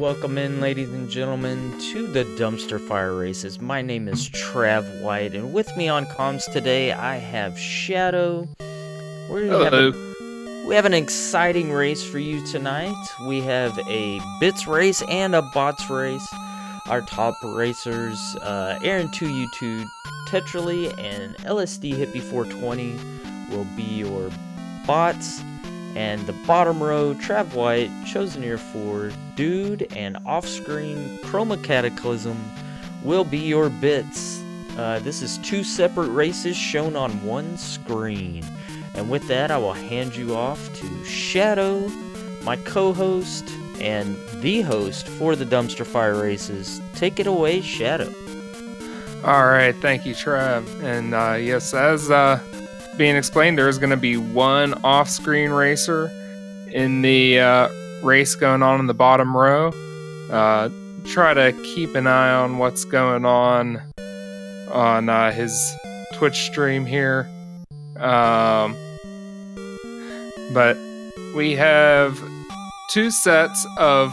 Welcome in, ladies and gentlemen, to the Dumpster Fire Races. My name is Trav White, and with me on comms today, I have Shadow. We Hello. Have a, we have an exciting race for you tonight. We have a bits race and a bots race. Our top racers, uh, Aaron2U2, Tetrally, and LSD Hippie 420 will be your bots. And the bottom row, Trav White, Chosen Ear 4, Dude, and Offscreen Chroma Cataclysm will be your bits. Uh, this is two separate races shown on one screen. And with that, I will hand you off to Shadow, my co host, and the host for the Dumpster Fire Races. Take it away, Shadow. All right, thank you, Trav. And uh, yes, as uh, being explained, there is going to be one off-screen racer in the uh, race going on in the bottom row. Uh, try to keep an eye on what's going on on uh, his Twitch stream here. Um, but we have two sets of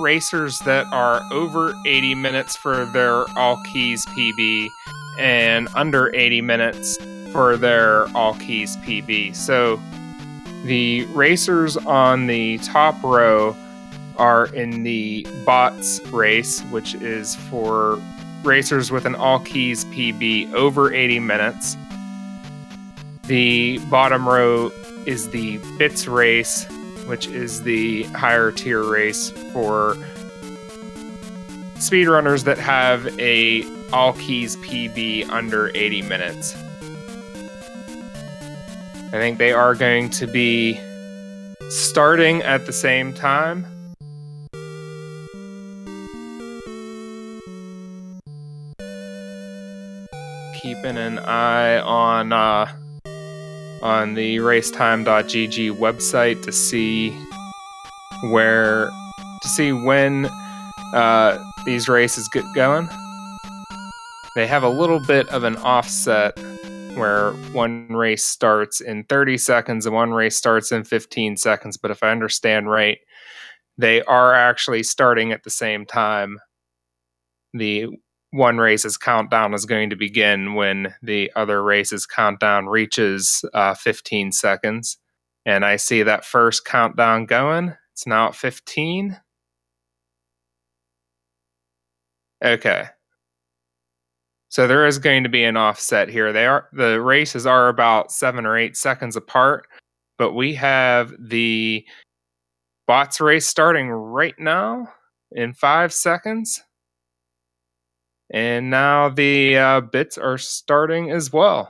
racers that are over 80 minutes for their all keys PB and under 80 minutes for their all keys PB. So the racers on the top row are in the bots race, which is for racers with an all keys PB over 80 minutes. The bottom row is the bits race, which is the higher tier race for speedrunners that have a all keys PB under 80 minutes. I think they are going to be starting at the same time. Keeping an eye on uh, on the racetime.gg website to see where to see when uh, these races get going. They have a little bit of an offset where one race starts in 30 seconds and one race starts in 15 seconds. But if I understand right, they are actually starting at the same time. The one race's countdown is going to begin when the other race's countdown reaches uh, 15 seconds. And I see that first countdown going. It's now at 15. Okay. So there is going to be an offset here. They are the races are about seven or eight seconds apart, but we have the bots race starting right now in five seconds. And now the uh, bits are starting as well.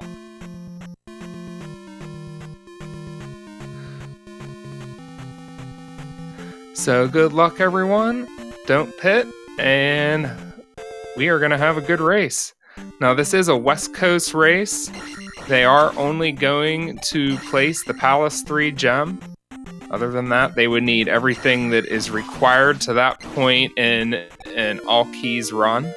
So good luck, everyone. Don't pit, and we are going to have a good race. Now, this is a West Coast race. They are only going to place the Palace 3 gem. Other than that, they would need everything that is required to that point in an all keys run.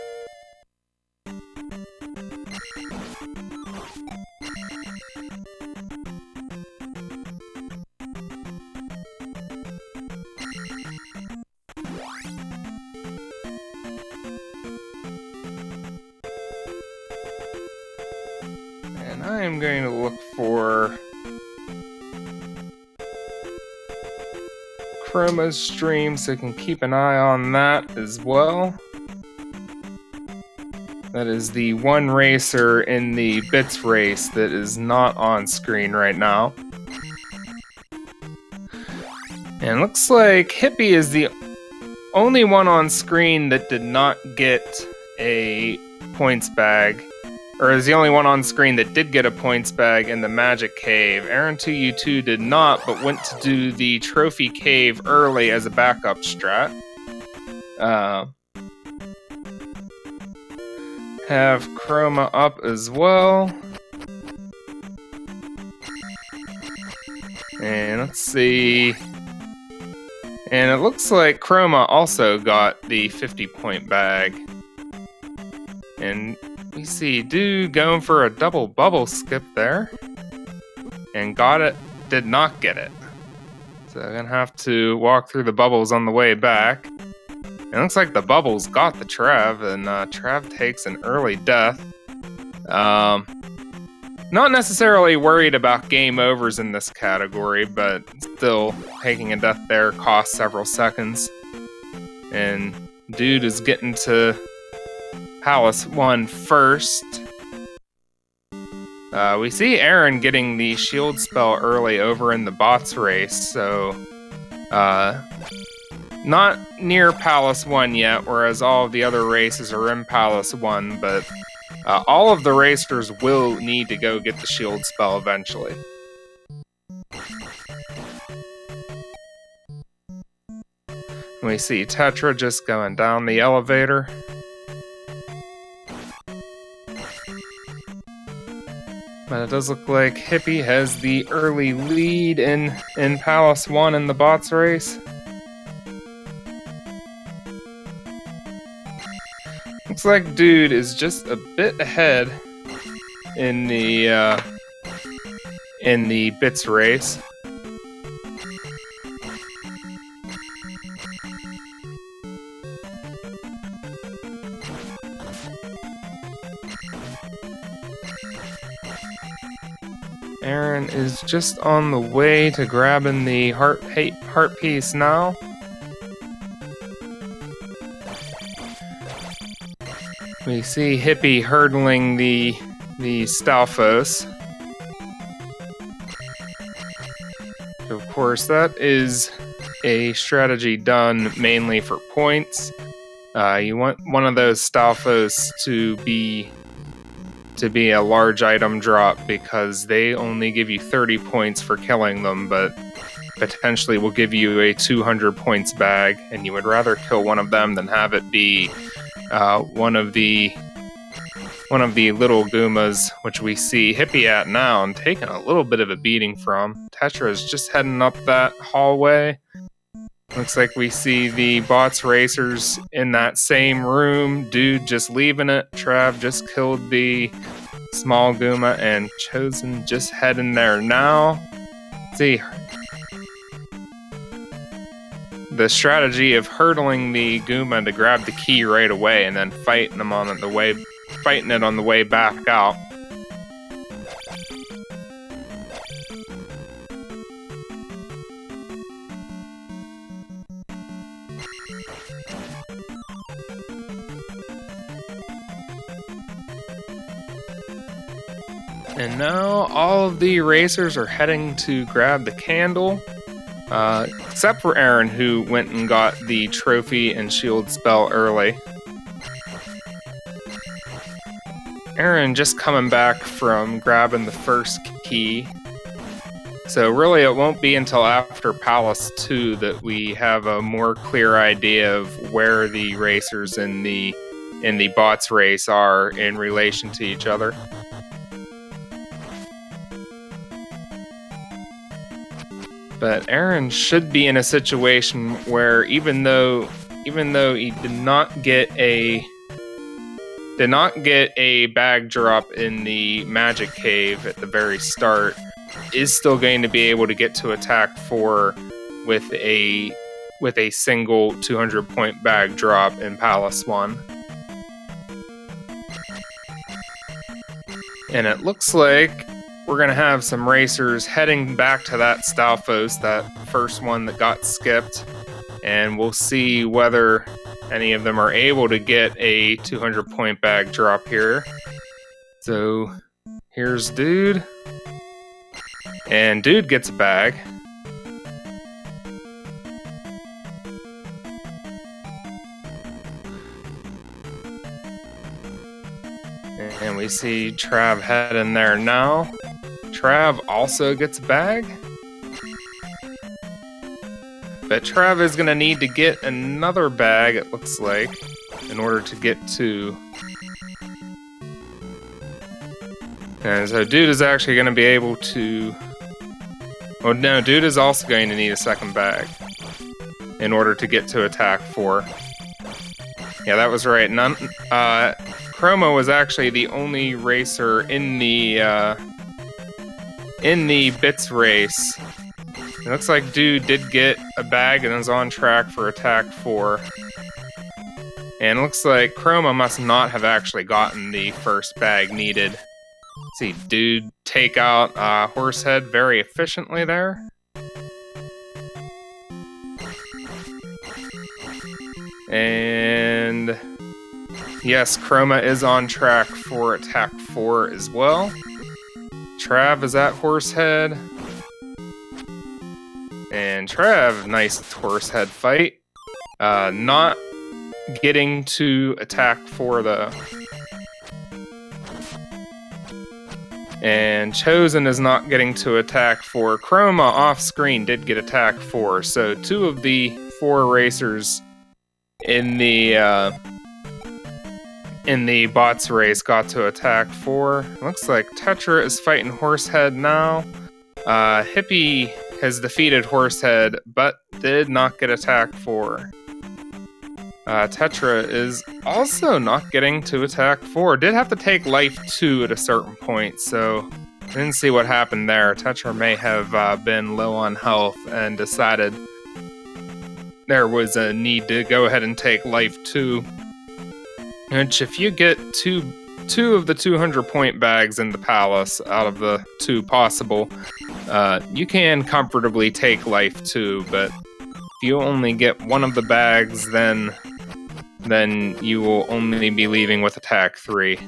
Chroma's stream so I can keep an eye on that as well. That is the one racer in the Bits race that is not on screen right now. And looks like Hippie is the only one on screen that did not get a points bag or is the only one on screen that did get a points bag in the Magic Cave. Aaron2U2 did not, but went to do the Trophy Cave early as a backup strat. Uh, have Chroma up as well. And let's see. And it looks like Chroma also got the 50 point bag. And we see dude going for a double bubble skip there. And got it, did not get it. So I'm gonna have to walk through the bubbles on the way back. It looks like the bubbles got the Trev, and uh, Trev takes an early death. Um, not necessarily worried about game overs in this category, but still taking a death there costs several seconds. And dude is getting to Palace one first. Uh, we see Aaron getting the shield spell early over in the bots race, so uh, not near Palace 1 yet, whereas all of the other races are in Palace 1, but uh, all of the racers will need to go get the shield spell eventually. We see Tetra just going down the elevator. But it does look like Hippie has the early lead in, in Palace 1 in the bots race. Looks like Dude is just a bit ahead in the uh, in the bits race. Aaron is just on the way to grabbing the heart heart piece now. We see Hippie hurdling the the Stalfos. Of course, that is a strategy done mainly for points. Uh, you want one of those Stalfos to be to be a large item drop because they only give you 30 points for killing them, but potentially will give you a 200 points bag, and you would rather kill one of them than have it be uh, one of the one of the little Goombas, which we see Hippie at now and taking a little bit of a beating from. Tetra is just heading up that hallway. Looks like we see the bots racers in that same room. Dude just leaving it. Trav just killed the small Goomba and Chosen just heading there now. Let's see. The strategy of hurdling the Goomba to grab the key right away and then fighting them on the way fighting it on the way back out. And now all of the racers are heading to grab the candle. Uh, except for Aaron, who went and got the trophy and shield spell early. Aaron just coming back from grabbing the first key. So really it won't be until after Palace 2 that we have a more clear idea of where the racers in the in the bots race are in relation to each other. But Aaron should be in a situation where even though even though he did not get a did not get a bag drop in the magic cave at the very start, is still going to be able to get to attack four with a with a single 200 point bag drop in Palace 1. And it looks like we're going to have some racers heading back to that Stalfos, that first one that got skipped, and we'll see whether any of them are able to get a 200 point bag drop here. So here's Dude. And Dude gets a bag. And we see Trav head in there now. Trav also gets a bag. But Trav is going to need to get another bag, it looks like, in order to get to... And so Dude is actually going to be able to... Oh no, Dude is also going to need a second bag in order to get to attack 4. Yeah, that was right. None, uh, Chroma was actually the only racer in the, uh, in the Bits race it looks like Dude did get a bag and is on track for attack 4. And it looks like Chroma must not have actually gotten the first bag needed. Let's see, Dude take out uh, Horsehead very efficiently there. And yes, Chroma is on track for attack 4 as well. Trav is at Horsehead. And Trav, nice horse head fight. Uh, not getting to attack four the. And Chosen is not getting to attack four. Chroma off screen did get attack four. So two of the four racers in the uh, in the bots race got to attack four. Looks like Tetra is fighting Horsehead now. Uh, Hippie has defeated Horsehead, but did not get attack 4. Uh, Tetra is also not getting to attack 4. Did have to take life 2 at a certain point, so didn't see what happened there. Tetra may have uh, been low on health and decided there was a need to go ahead and take life 2. Which, if you get two two of the 200 point bags in the palace out of the two possible, uh, you can comfortably take life two, but if you only get one of the bags, then then you will only be leaving with attack three.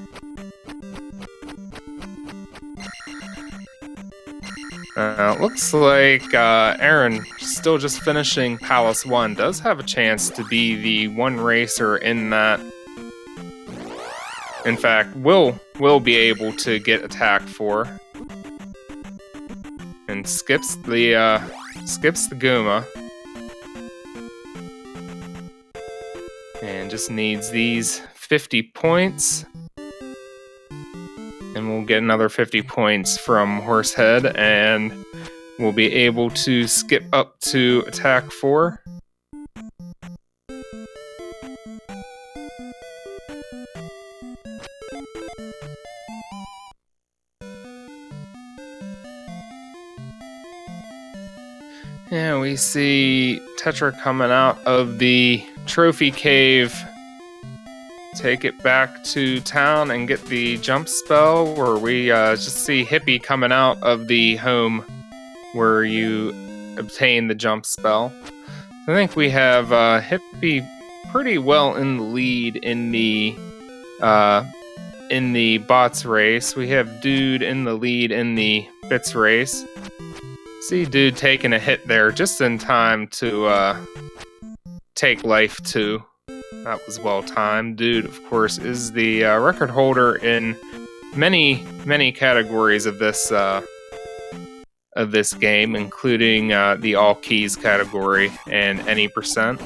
Uh, looks like uh, Aaron, still just finishing Palace 1, does have a chance to be the one racer in that. In fact, will will be able to get attack 4 and skips the uh, skips the Goomba. And just needs these 50 points. And we'll get another 50 points from Horsehead, and we'll be able to skip up to attack 4. Yeah, we see Tetra coming out of the trophy cave. Take it back to town and get the jump spell, where we uh, just see Hippie coming out of the home where you obtain the jump spell. I think we have uh, Hippie pretty well in the lead in the uh, in the bots race. We have Dude in the lead in the bits race. See Dude taking a hit there just in time to uh, take life two. That was well timed. Dude, of course, is the uh, record holder in many, many categories of this uh, of this game, including uh, the all keys category and any percent.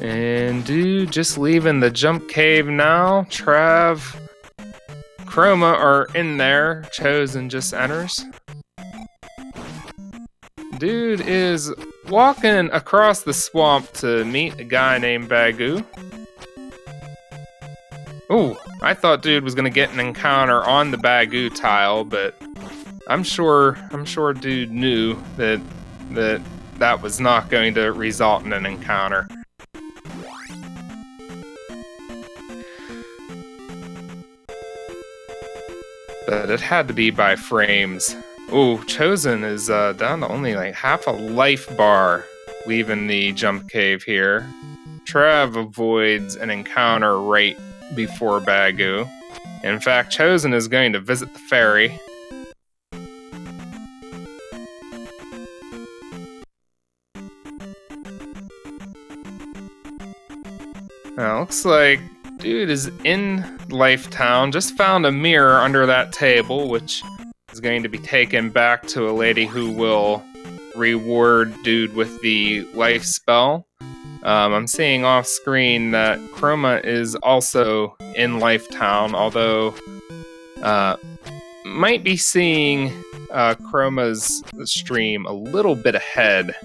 And dude, just leaving the jump cave now. Trav, Chroma are in there. Chosen just enters. Dude is walking across the swamp to meet a guy named Bagu. Ooh, I thought dude was gonna get an encounter on the Bagu tile, but I'm sure I'm sure dude knew that that that was not going to result in an encounter. But it had to be by frames. Oh, Chosen is uh, down to only like half a life bar leaving the jump cave here. Trav avoids an encounter right before Bagu. In fact, Chosen is going to visit the ferry. Now, looks like dude is in Lifetown. Just found a mirror under that table, which is going to be taken back to a lady who will reward dude with the life spell. Um, I'm seeing off screen that Chroma is also in Lifetown, although uh, might be seeing uh, Chroma's stream a little bit ahead.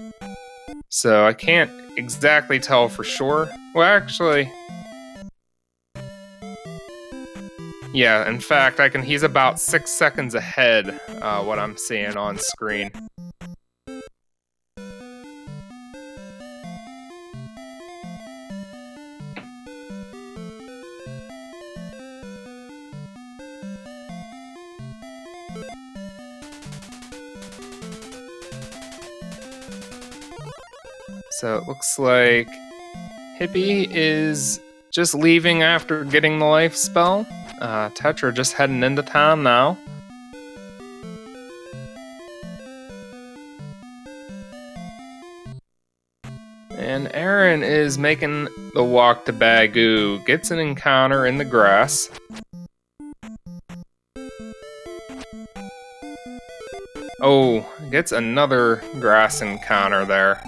So I can't exactly tell for sure. Well, actually, Yeah, in fact, I can. He's about six seconds ahead. Uh, what I'm seeing on screen. So it looks like Hippie is just leaving after getting the life spell. Uh, Tetra just heading into town now. And Aaron is making the walk to Bagu, gets an encounter in the grass. Oh, gets another grass encounter there.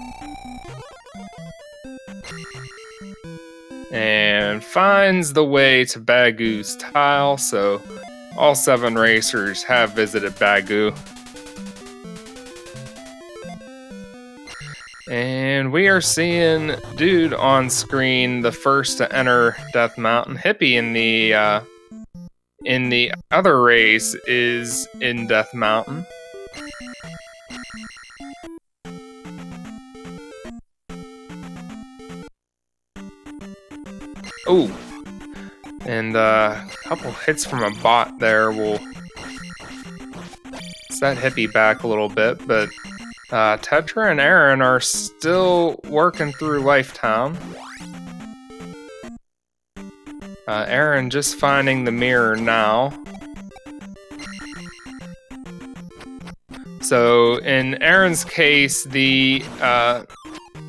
And finds the way to Bagu's tile, so all seven racers have visited Bagu. And we are seeing Dude on screen, the first to enter Death Mountain. Hippie in the uh, in the other race is in Death Mountain. Oh, and uh, a couple hits from a bot there will set Hippie back a little bit, but uh, Tetra and Aaron are still working through Lifetown. Uh, Aaron just finding the mirror now. So in Aaron's case, the uh,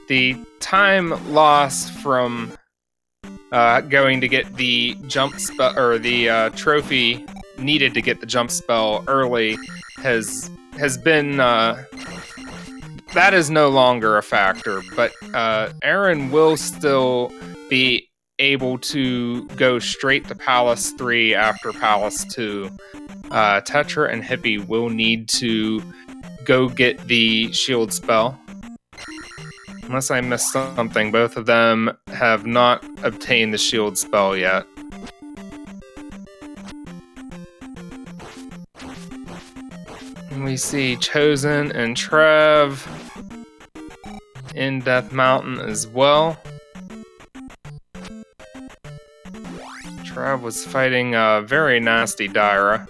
the time lost from uh, going to get the jump spell or the uh, trophy needed to get the jump spell early has has been uh, that is no longer a factor. But uh, Aaron will still be able to go straight to Palace Three after Palace Two. Uh, Tetra and Hippie will need to go get the shield spell Unless I missed something, both of them have not obtained the shield spell yet. We see Chosen and Trev in Death Mountain as well. Trev was fighting a very nasty Dyra.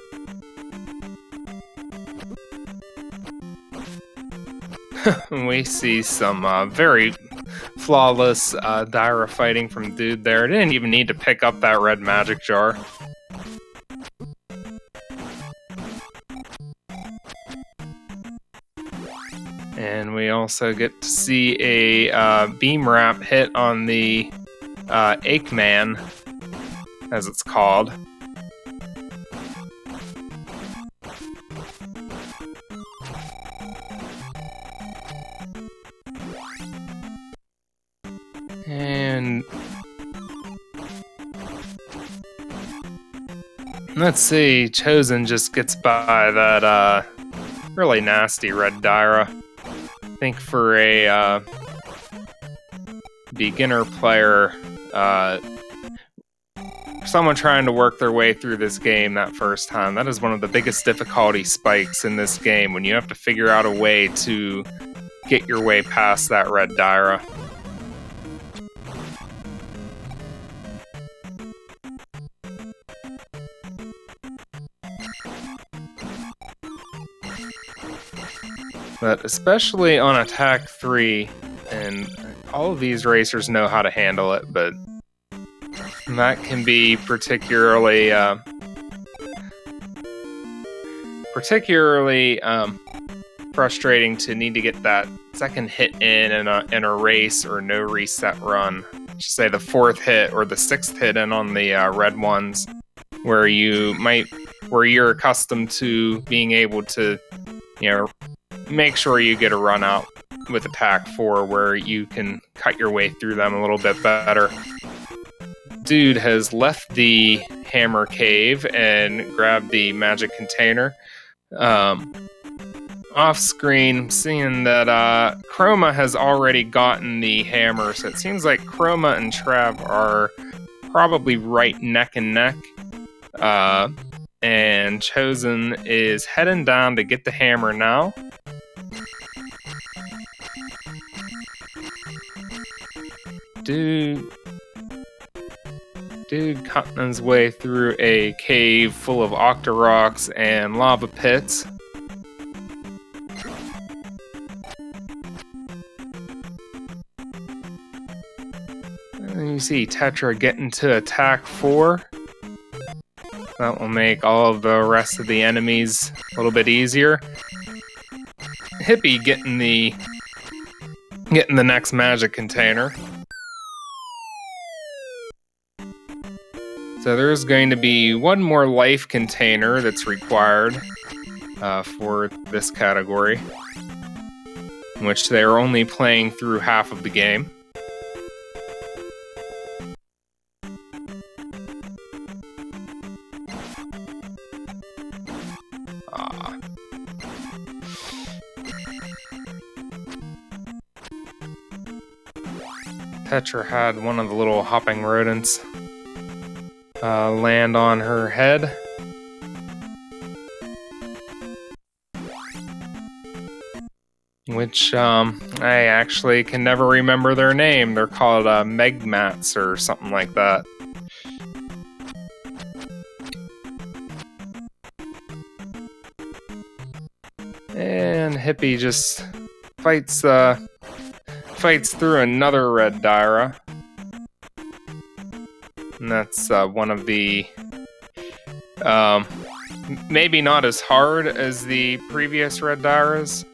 we see some uh, very flawless uh, Dyra fighting from Dude there. Didn't even need to pick up that red magic jar. And we also get to see a uh, beam wrap hit on the uh, Aikman, as it's called. Let's see, Chosen just gets by that uh, really nasty red Dyra. I think for a uh, beginner player, uh, someone trying to work their way through this game that first time, that is one of the biggest difficulty spikes in this game when you have to figure out a way to get your way past that red Dyra. But especially on attack 3, and all of these racers know how to handle it, but that can be particularly uh, particularly um, frustrating to need to get that second hit in in a, in a race or no reset run. Just say the fourth hit or the sixth hit in on the uh, red ones, where you might where you're accustomed to being able to, you know, make sure you get a run out with attack 4 where you can cut your way through them a little bit better. Dude has left the hammer cave and grabbed the magic container. Um, off screen, seeing that uh, Chroma has already gotten the hammer, so it seems like Chroma and Trev are probably right neck and neck. Uh, and Chosen is heading down to get the hammer now. Dude cutting his way through a cave full of octoroks and lava pits. And you see Tetra getting to attack 4. That will make all of the rest of the enemies a little bit easier. Hippie getting the getting the next magic container. So there's going to be one more life container that's required uh, for this category, in which they are only playing through half of the game. Ah. Tetra had one of the little hopping rodents uh, land on her head. Which um, I actually can never remember their name. They're called uh, Megmats or something like that. And Hippie just fights uh, fights through another red Dyra and that's uh, one of the um, maybe not as hard as the previous Red Dyras.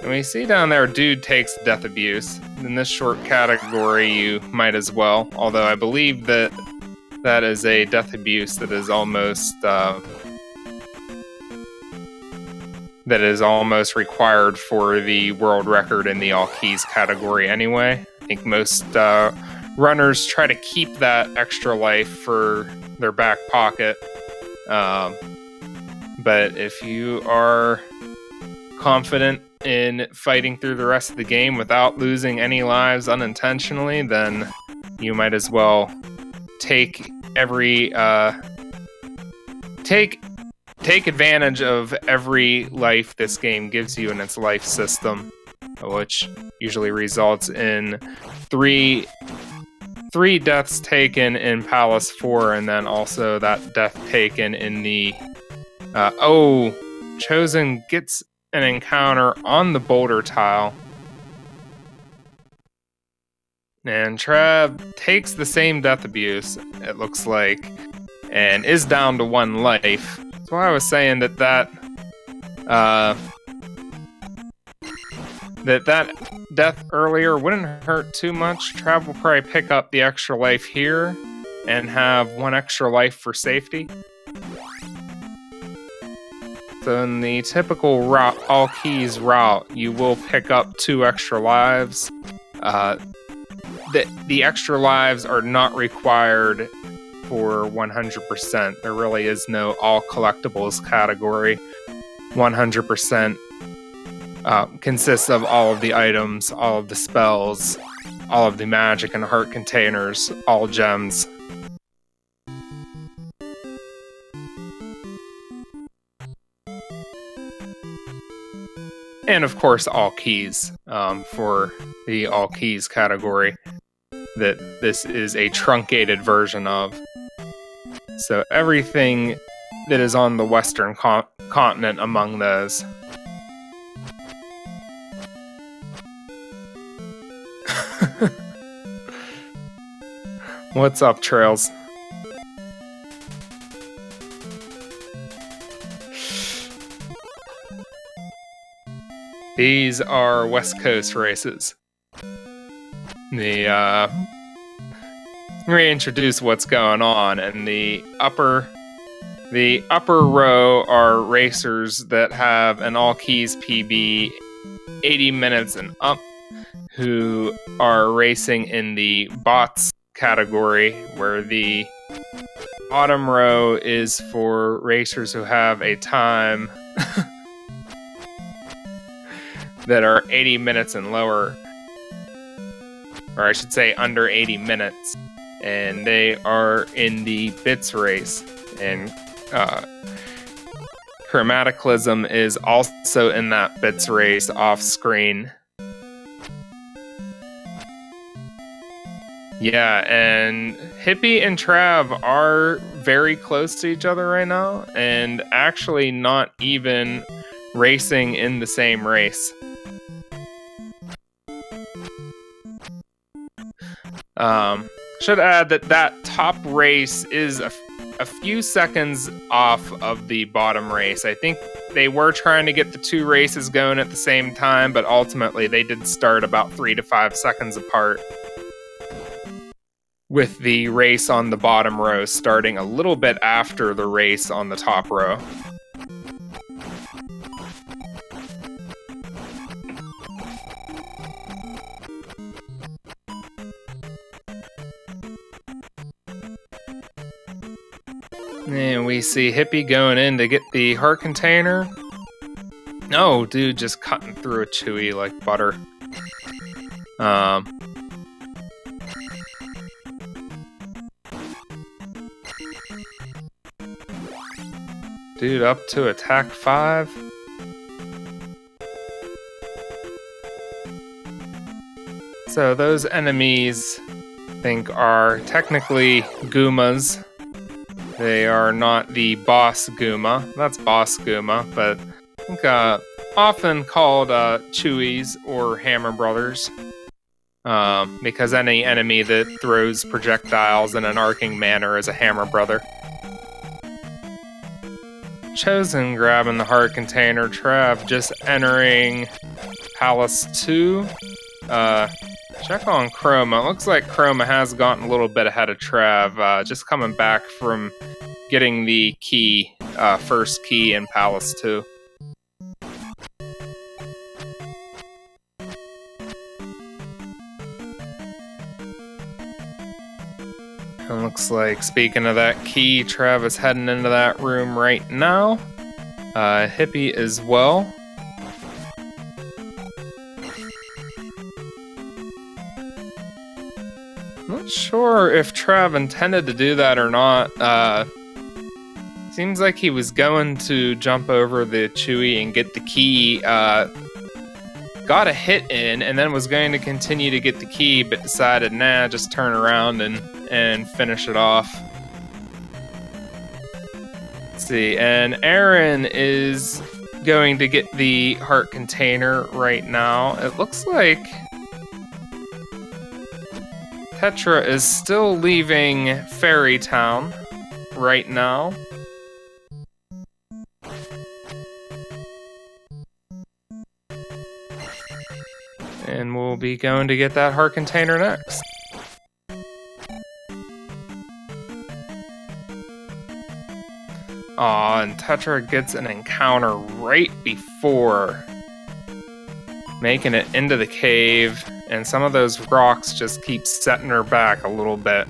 And we see down there, dude takes death abuse. In this short category, you might as well. Although I believe that that is a death abuse that is almost uh, that is almost required for the world record in the all keys category. Anyway, I think most uh, runners try to keep that extra life for their back pocket. Um, but if you are confident in fighting through the rest of the game without losing any lives unintentionally, then you might as well take every uh, take take advantage of every life this game gives you in its life system, which usually results in three three deaths taken in Palace 4, and then also that death taken in the. Uh, oh, Chosen gets an encounter on the boulder tile. And Trav takes the same death abuse, it looks like, and is down to one life. That's why I was saying that that. Uh, that that death earlier wouldn't hurt too much. Trav will probably pick up the extra life here and have one extra life for safety. So in the typical route, all keys route, you will pick up two extra lives. Uh, the, the extra lives are not required for 100%. There really is no all collectibles category. 100% uh, consists of all of the items, all of the spells, all of the magic and heart containers, all gems. And of course, all keys um, for the all keys category that this is a truncated version of. So everything that is on the western con- continent among those What's up, Trails? These are West Coast races. The uh reintroduce what's going on and the upper the upper row are racers that have an all keys PB 80 minutes and up who are racing in the bots category where the bottom row is for racers who have a time that are 80 minutes and lower. Or I should say under 80 minutes. And they are in the bits race. And uh, is also in that bits race off screen Yeah, and Hippie and Trav are very close to each other right now, and actually not even racing in the same race. Um, should add that that top race is a, a few seconds off of the bottom race. I think they were trying to get the two races going at the same time, but ultimately they did start about three to five seconds apart with the race on the bottom row starting a little bit after the race on the top row. And we see Hippie going in to get the heart container. No, dude, just cutting through a chewy like butter. Um, Dude, up to attack 5? So those enemies, I think, are technically Goomas. They are not the boss Gooma. That's boss Gooma, but I think uh, often called uh, Chewies or Hammer Brothers. Um, because any enemy that throws projectiles in an arcing manner is a Hammer Brother. Chosen grabbing the heart container. Trav just entering Palace 2. Uh, check on Chroma. Looks like Chroma has gotten a little bit ahead of Trav. Uh, just coming back from getting the key, uh, first key in Palace 2. Looks like, speaking of that key, Travis heading into that room right now. Uh, Hippie as well. Not sure if Trav intended to do that or not. Uh, seems seems like he was going to jump over the Chewy and get the key. Uh, got a hit in, and then was going to continue to get the key, but decided, nah, just turn around and and finish it off. Let's see, and Aaron is going to get the heart container right now. It looks like Tetra is still leaving Fairy Town right now. And we'll be going to get that heart container next. Aw, and Tetra gets an encounter right before making it into the cave, and some of those rocks just keep setting her back a little bit.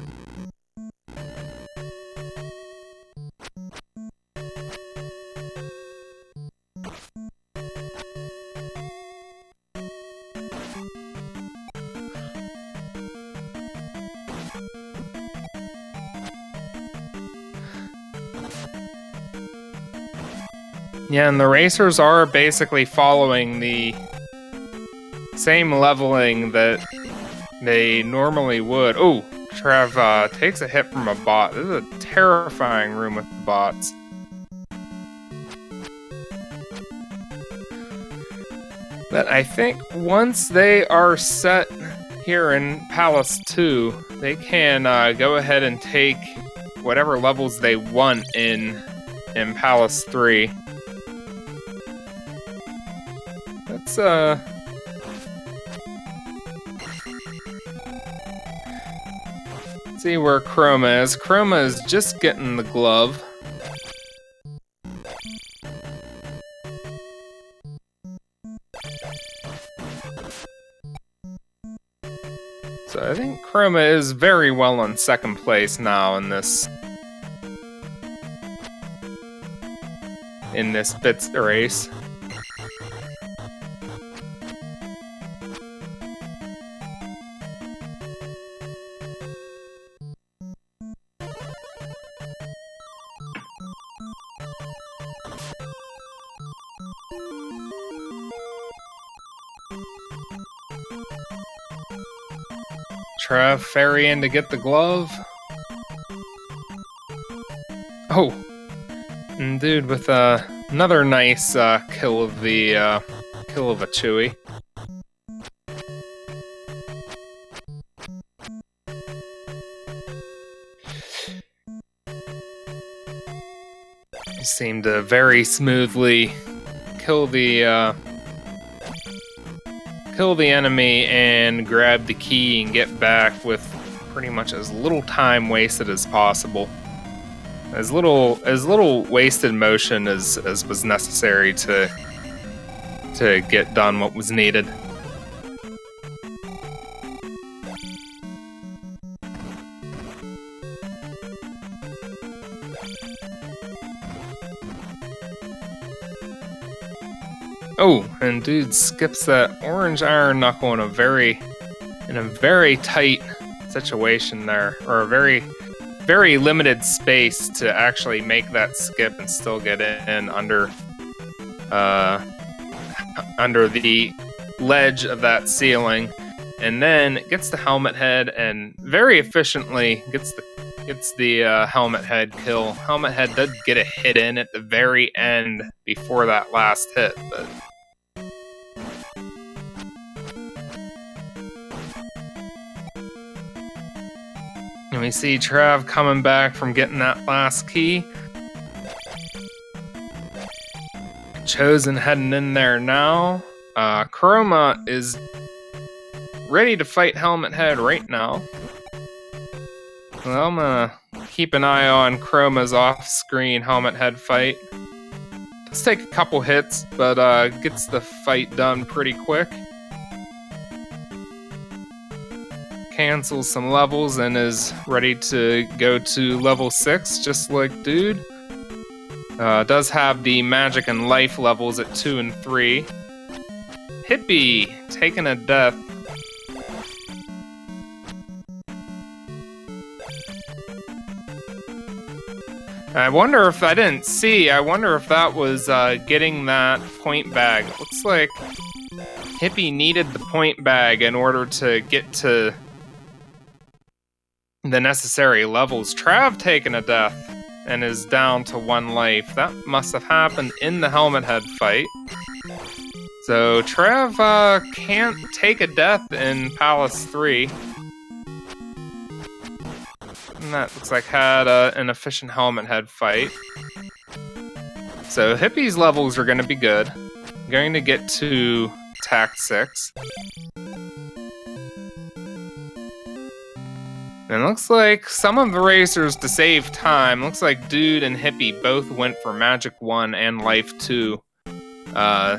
Yeah, and the racers are basically following the same leveling that they normally would. Oh, Trev uh, takes a hit from a bot. This is a terrifying room with bots. But I think once they are set here in Palace 2, they can uh, go ahead and take whatever levels they want in in Palace 3. Let's uh see where Chroma is. Chroma is just getting the glove. So I think Chroma is very well in second place now in this in this bits race. Trev ferrying to get the glove. Oh, and dude, with uh, another nice uh, kill of the uh, kill of a Chewy. He seemed to very smoothly kill the uh, kill the enemy and grab the key and get back with pretty much as little time wasted as possible. As little as little wasted motion as, as was necessary to to get done what was needed. Oh, and dude skips that orange iron knuckle in a very in a very tight situation there, or a very very limited space to actually make that skip and still get in under uh under the ledge of that ceiling and then gets the helmet head and very efficiently gets the gets the uh, helmet head kill. Helmet head did get a hit in at the very end before that last hit, but And we see Trav coming back from getting that last key. Chosen heading in there now. Uh, Chroma is ready to fight Helmet Head right now. Well, I'm gonna keep an eye on Chroma's off-screen Helmet Head fight. Does take a couple hits, but uh, gets the fight done pretty quick. Cancels some levels and is ready to go to level 6, just like Dude. Uh, does have the magic and life levels at 2 and 3. Hippie, taking a death. I wonder if I didn't see. I wonder if that was uh, getting that point bag. Looks like Hippie needed the point bag in order to get to the necessary levels. Trav taken a death and is down to one life. That must have happened in the Helmet Head fight. So Trav uh, can't take a death in Palace 3. And that looks like had uh, an efficient Helmet Head fight. So Hippie's levels are going to be good. I'm going to get to Tact 6. And looks like some of the racers, to save time, looks like Dude and Hippie both went for Magic 1 and Life 2. Uh,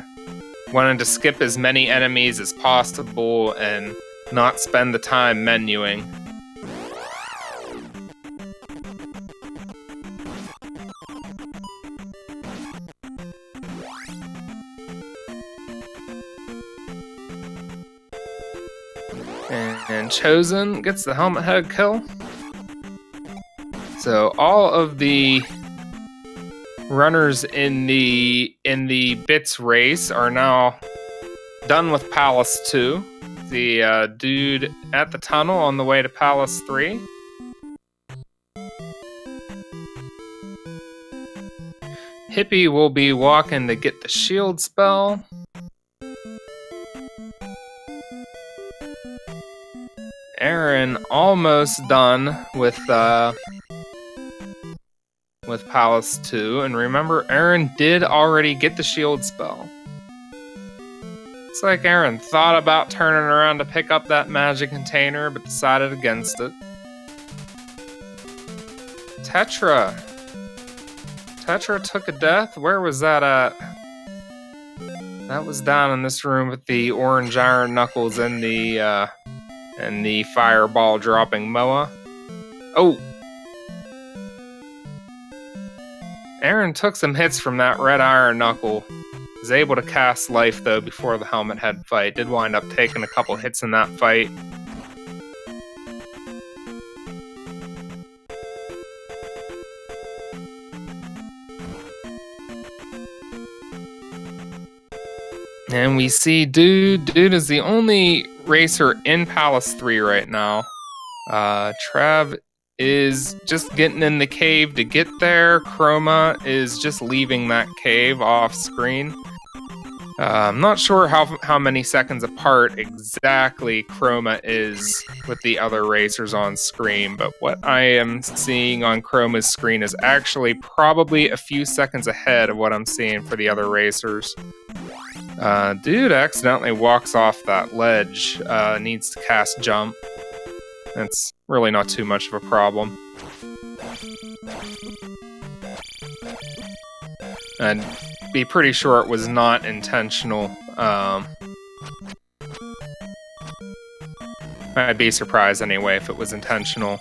wanted to skip as many enemies as possible and not spend the time menuing. And Chosen gets the helmet head kill. So all of the runners in the in the bits race are now done with Palace 2. The uh, dude at the tunnel on the way to Palace 3. Hippie will be walking to get the shield spell. Aaron almost done with uh, with Palace 2, and remember, Aaron did already get the shield spell. Looks like Aaron thought about turning around to pick up that magic container, but decided against it. Tetra. Tetra took a death? Where was that at? That was down in this room with the orange iron knuckles and the uh, and the fireball dropping Moa. Oh! Aaron took some hits from that red iron knuckle. Was able to cast life though before the helmet head fight. Did wind up taking a couple hits in that fight. And we see Dude. Dude is the only racer in Palace 3 right now. Uh, Trav is just getting in the cave to get there. Chroma is just leaving that cave off screen. Uh, I'm not sure how how many seconds apart exactly Chroma is with the other racers on screen, but what I am seeing on Chroma's screen is actually probably a few seconds ahead of what I'm seeing for the other racers. Uh, dude accidentally walks off that ledge, uh, needs to cast jump. That's really not too much of a problem. I'd be pretty sure it was not intentional. Um, I'd be surprised anyway if it was intentional.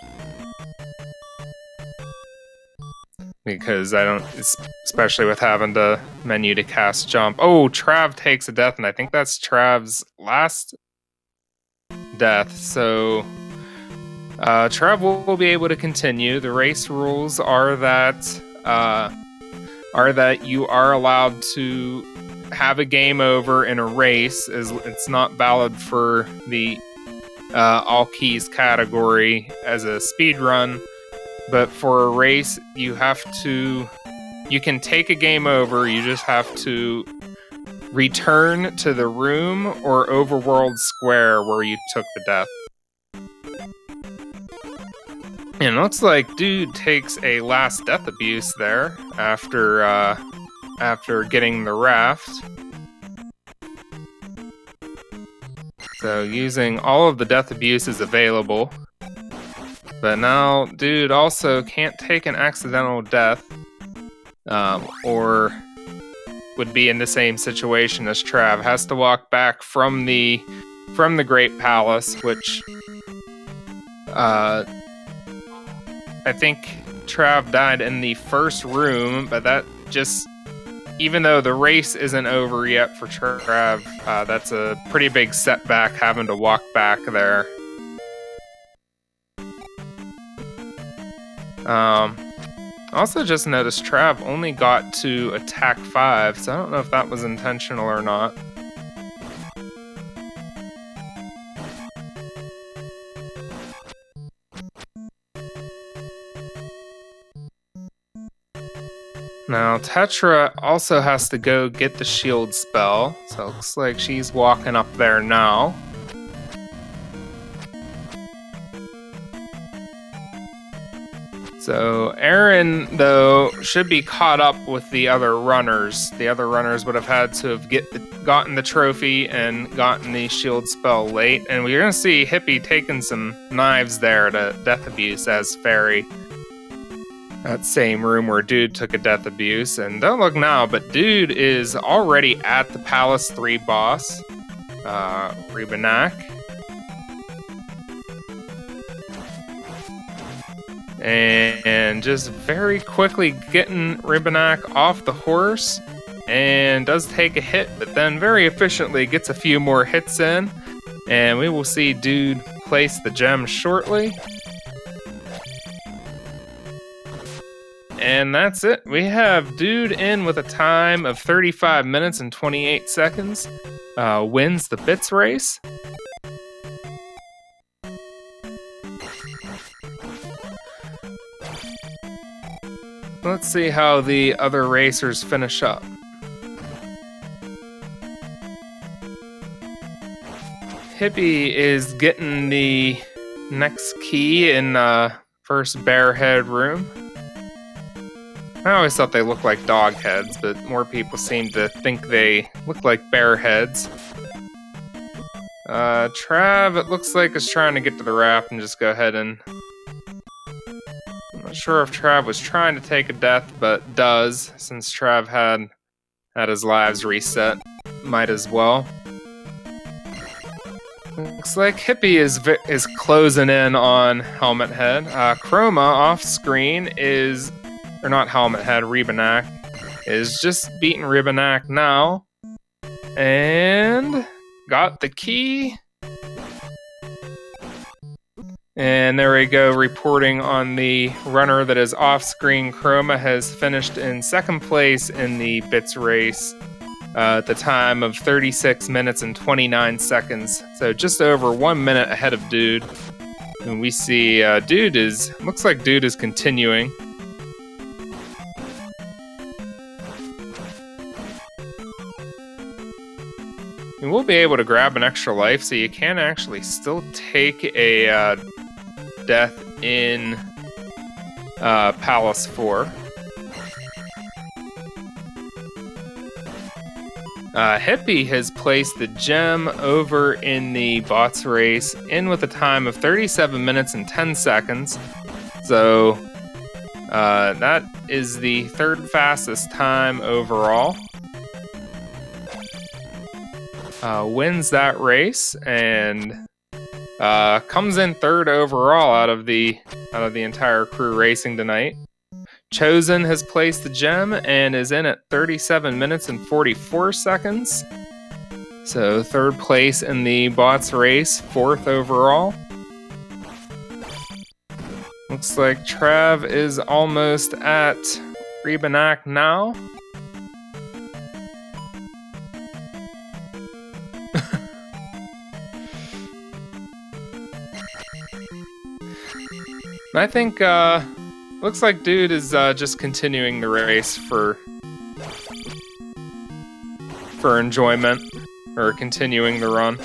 Because I don't, especially with having the menu to cast jump. Oh, Trav takes a death, and I think that's Trav's last death. So uh, Trav will, be able to continue. The race rules are that uh, are that you are allowed to have a game over in a race. Is it's not valid for the uh, all keys category as a speed run but for a race, you have to. You can take a game over, you just have to return to the room or overworld square where you took the death. And looks like dude takes a last death abuse there after uh, after getting the raft. So using all of the death abuses available, but now, dude also can't take an accidental death, um, or would be in the same situation as Trav. Has to walk back from the from the Great Palace, which uh, I think Trav died in the first room, but that just even though the race isn't over yet for Trav, uh, that's a pretty big setback having to walk back there. Um, Also, just noticed Trav only got to attack five, so I don't know if that was intentional or not. Now, Tetra also has to go get the shield spell, so it looks like she's walking up there now. So Aaron, though, should be caught up with the other runners. The other runners would have had to have get the, gotten the trophy and gotten the shield spell late. And we're going to see Hippie taking some knives there to death abuse as Fairy that same room where Dude took a death abuse. And don't look now, but Dude is already at the Palace 3 boss, uh, Rebonack. And just very quickly getting Rebonack off the horse and does take a hit, but then very efficiently gets a few more hits in. And we will see Dude place the gem shortly. And that's it. We have Dude in with a time of 35 minutes and 28 seconds. Uh, wins the bits race. Let's see how the other racers finish up. Hippie is getting the next key in uh, first bear head room. I always thought they looked like dog heads, but more people seem to think they look like bear heads. Uh, Trav, it looks like, is trying to get to the raft and just go ahead and... Not sure if Trav was trying to take a death, but does, since Trav had had his lives reset. Might as well. Looks like Hippie is is closing in on Helmet Head. Uh, Chroma off screen is or not Helmet Head, Rebonack, is just beating Rebonack now. And got the key. And there we go, reporting on the runner that is off screen. Chroma has finished in second place in the bits race uh, at the time of 36 minutes and 29 seconds. So just over one minute ahead of Dude. And we see uh, Dude is, looks like Dude is continuing. And we'll be able to grab an extra life, so you can actually still take a uh, death in uh, Palace 4. Uh, Hippie has placed the gem over in the bots race in with a time of 37 minutes and 10 seconds. So uh, that is the third fastest time overall uh, wins that race and uh, comes in third overall out of the out of the entire crew racing tonight. Chosen has placed the gem and is in at 37 minutes and 44 seconds. So third place in the bots race, fourth overall. Looks like Trav is almost at Rebonack now. I think, uh, looks like dude is uh, just continuing the race for for enjoyment or continuing the run.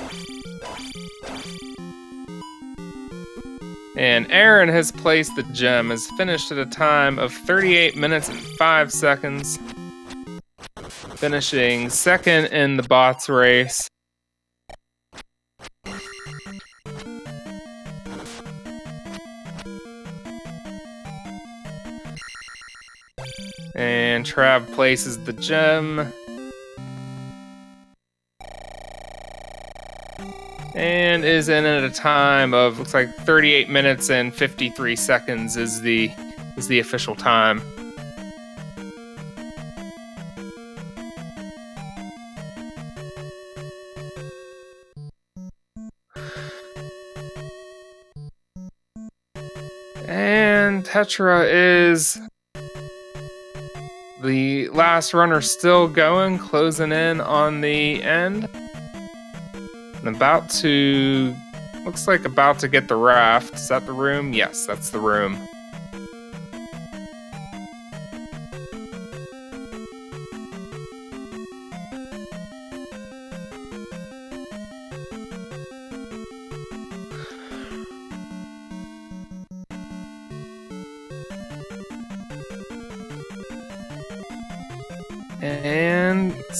And Aaron has placed the gem, has finished at a time of 38 minutes and 5 seconds, finishing second in the bots race. And Trav places the gem. And is in at a time of looks like 38 minutes and 53 seconds is the is the official time. And Tetra is the last runner still going, closing in on the end. And about to. Looks like about to get the raft. Is that the room? Yes, that's the room.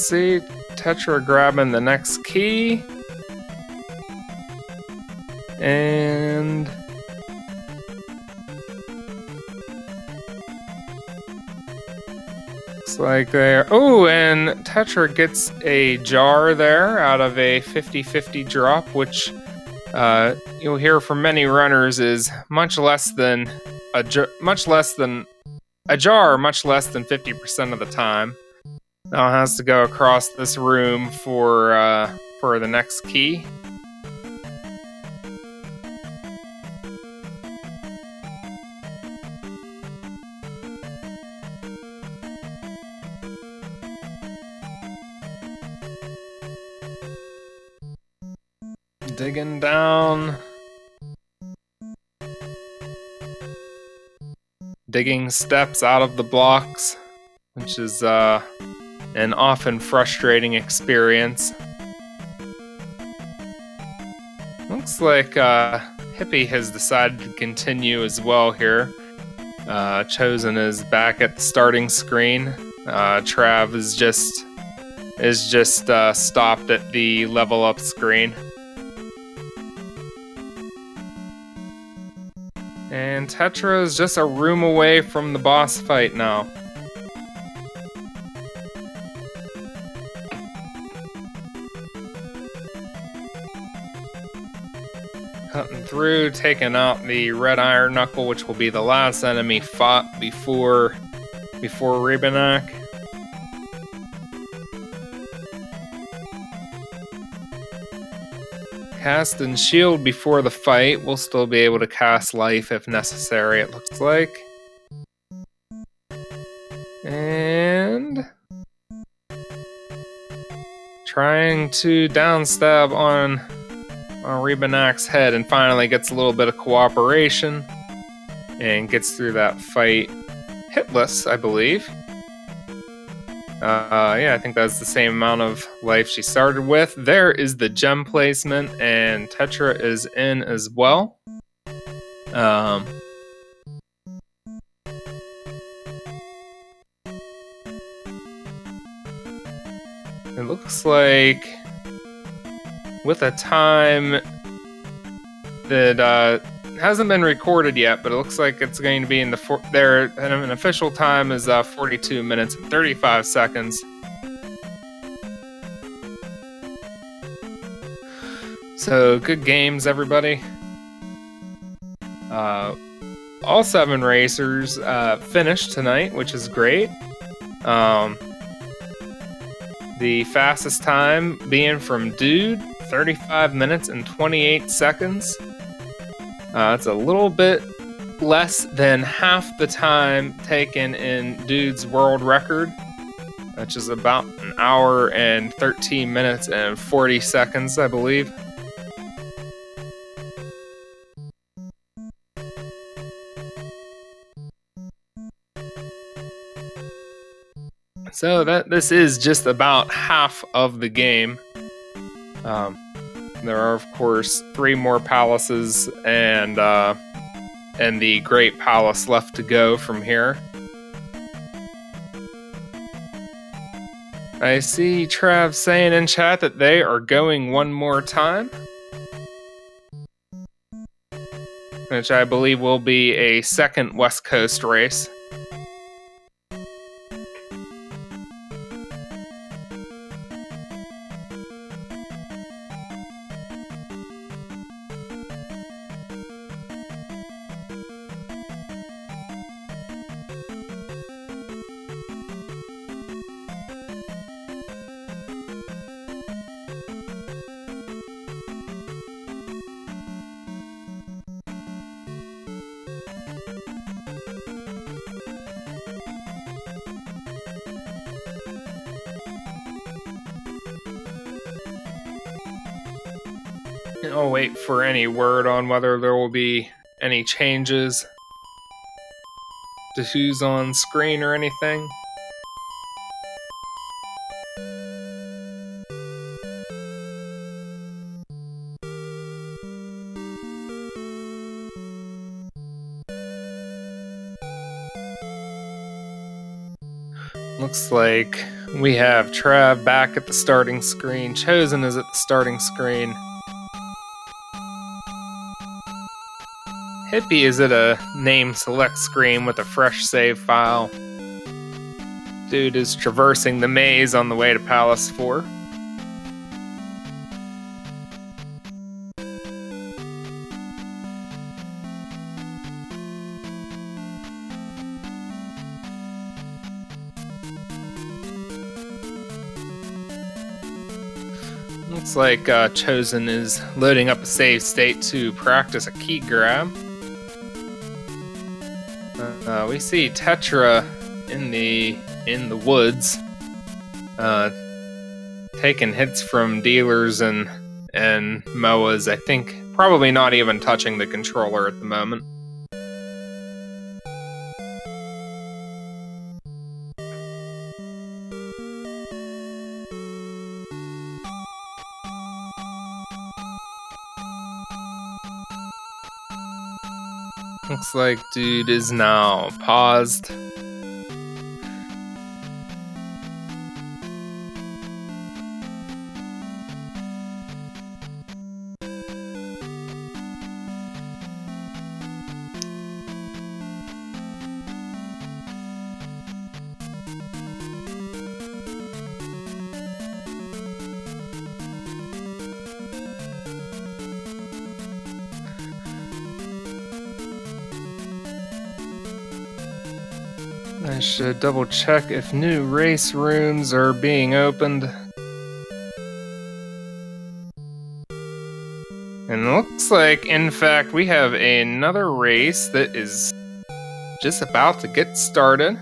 See, Tetra grabbing the next key. And looks like there. Oh, and Tetra gets a jar there out of a 50-50 drop, which uh, you'll hear from many runners is much less than a much less than a jar, much less than 50% of the time. Now has to go across this room for uh, for the next key. Digging down. Digging steps out of the blocks, which is uh an often frustrating experience. Looks like uh, Hippie has decided to continue as well here. Uh, Chosen is back at the starting screen. Uh, Trav is just is just uh, stopped at the level up screen. And Tetra is just a room away from the boss fight now. Cutting through, taking out the red iron knuckle, which will be the last enemy fought before before Rebonack. Cast and shield before the fight. We'll still be able to cast life if necessary, it looks like. And trying to downstab on on Rebonack's head and finally gets a little bit of cooperation and gets through that fight hitless, I believe. Uh, yeah, I think that's the same amount of life she started with. There is the gem placement, and Tetra is in as well. Um, it looks like with a time that uh, hasn't been recorded yet, but it looks like it's going to be in the for- there. An official time is uh, 42 minutes and 35 seconds. So good games, everybody. Uh, all seven racers uh, finished tonight, which is great. Um, the fastest time being from Dude 35 minutes and 28 seconds. Uh, it's a little bit less than half the time taken in Dude's world record, which is about an hour and 13 minutes and 40 seconds, I believe. So that this is just about half of the game. Um, there are, of course, three more palaces and uh, and the Great Palace left to go from here. I see Trav saying in chat that they are going one more time. Which I believe will be a second West Coast race. For any word on whether there will be any changes to who's on screen or anything. Looks like we have Trav back at the starting screen. Chosen is at the starting screen. Hippie is at a name select screen with a fresh save file. Dude is traversing the maze on the way to Palace 4. Looks like uh, Chosen is loading up a save state to practice a key grab. Uh, we see Tetra in the in the woods, uh, taking hits from Deelers and and Moas. I think probably not even touching the controller at the moment. Looks like dude is now paused. Should double check if new race rooms are being opened. And it looks like, in fact, we have another race that is just about to get started.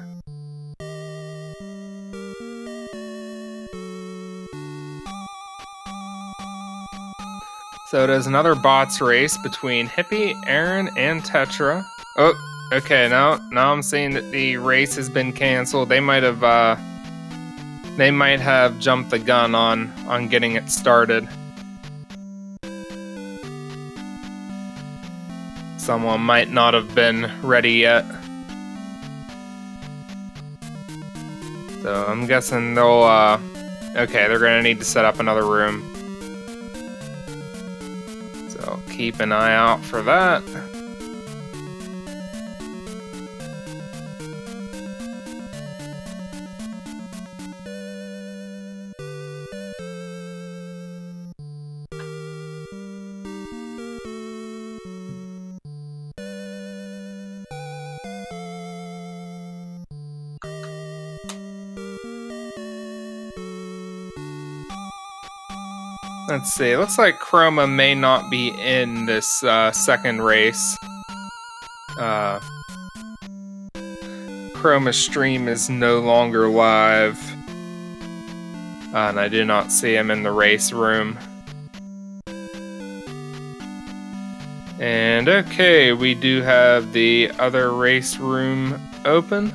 So it is another bots race between Hippie, Aaron, and Tetra. Oh, Okay, now now I'm seeing that the race has been canceled. They might have uh they might have jumped the gun on on getting it started. Someone might not have been ready yet. So I'm guessing they'll uh okay, they're gonna need to set up another room. So keep an eye out for that. Let's see. It looks like Chroma may not be in this uh, second race. Uh, Chroma stream is no longer live. Uh, and I do not see him in the race room. And okay, we do have the other race room open.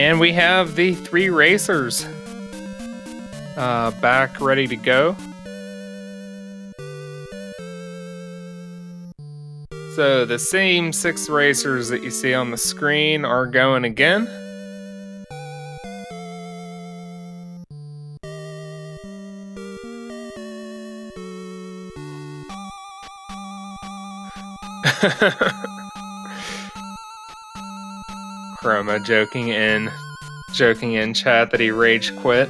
And we have the three racers uh, back ready to go. So the same six racers that you see on the screen are going again. Chroma joking in joking in chat that he rage quit.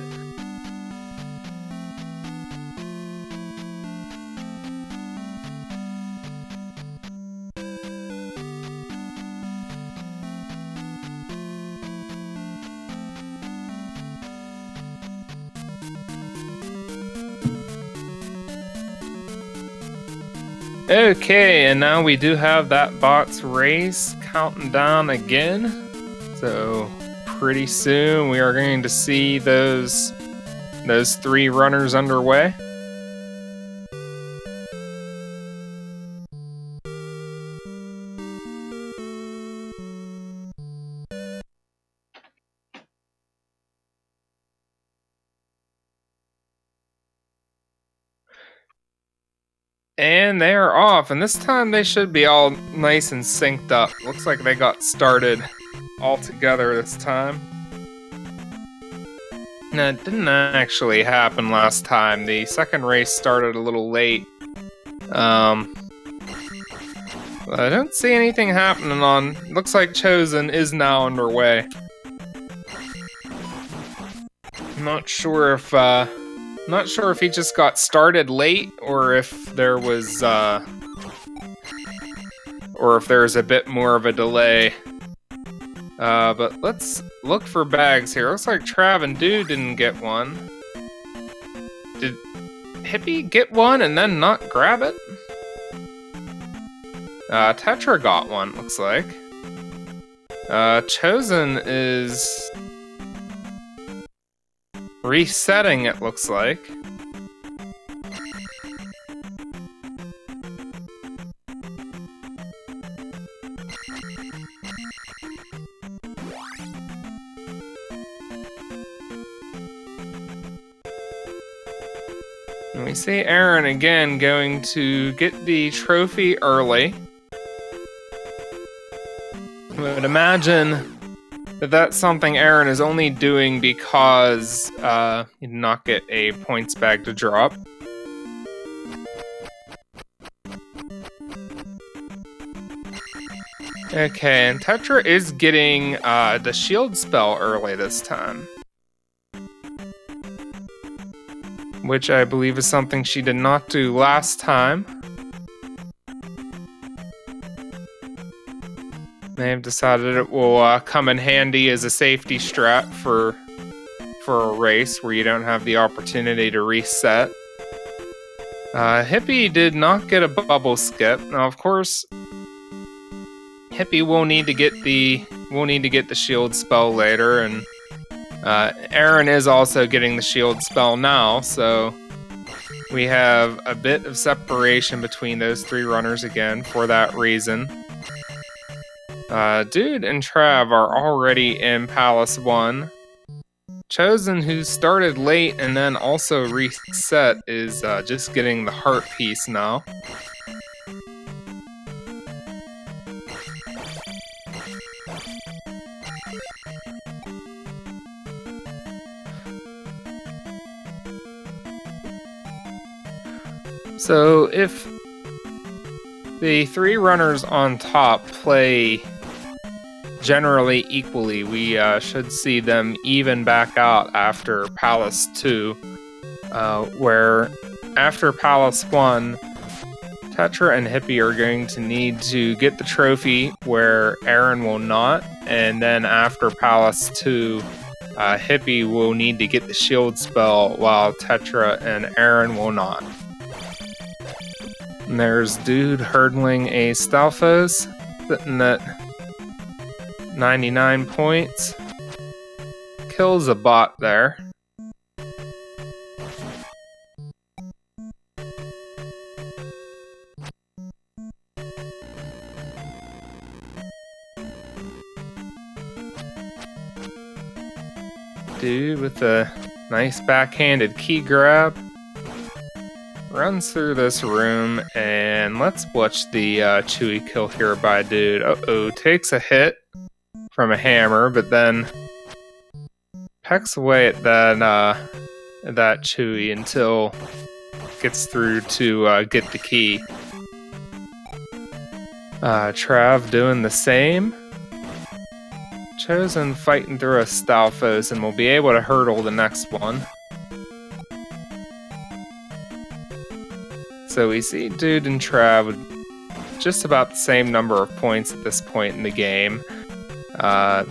Okay, and now we do have that box race counting down again. So pretty soon we are going to see those those three runners underway. And they are off, and this time they should be all nice and synced up. Looks like they got started all together this time. No, it didn't actually happen last time. The second race started a little late. Um, I don't see anything happening on... Looks like Chosen is now underway. I'm not sure if, uh, not sure if he just got started late or if there was, uh, or if there's a bit more of a delay. Uh, but let's look for bags here. Looks like Trav and Dude didn't get one. Did Hippie get one and then not grab it? Uh, Tetra got one, looks like. Uh, Chosen is Resetting, it looks like. We see Aaron again going to get the trophy early. I would imagine that that's something Aaron is only doing because uh, he did not get a points bag to drop. Okay, and Tetra is getting uh, the shield spell early this time. Which I believe is something she did not do last time. They've decided it will uh, come in handy as a safety strap for for a race where you don't have the opportunity to reset. Uh, Hippie did not get a bubble skip. Now, of course, Hippie will need to get the will need to get the shield spell later, and uh, Aaron is also getting the shield spell now. So we have a bit of separation between those three runners again for that reason. Uh, Dude and Trav are already in Palace 1. Chosen, who started late and then also reset, is uh, just getting the heart piece now. So if the three runners on top play generally equally. We uh, should see them even back out after Palace 2, uh, where after Palace 1, Tetra and Hippie are going to need to get the trophy where Aaron will not, and then after Palace 2, uh, Hippie will need to get the shield spell while Tetra and Aaron will not. And there's Dude hurdling a Stalfos, sitting at 99 points. Kills a bot there. Dude with a nice backhanded key grab. Runs through this room and let's watch the uh, Chewy kill here by dude. Uh oh, takes a hit from a hammer, but then pecks away at that uh, that Chewy until gets through to uh, get the key. Uh, Trav doing the same. Chosen fighting through a Stalfos and will be able to hurdle the next one. So we see Dude and Trav with just about the same number of points at this point in the game. Uh,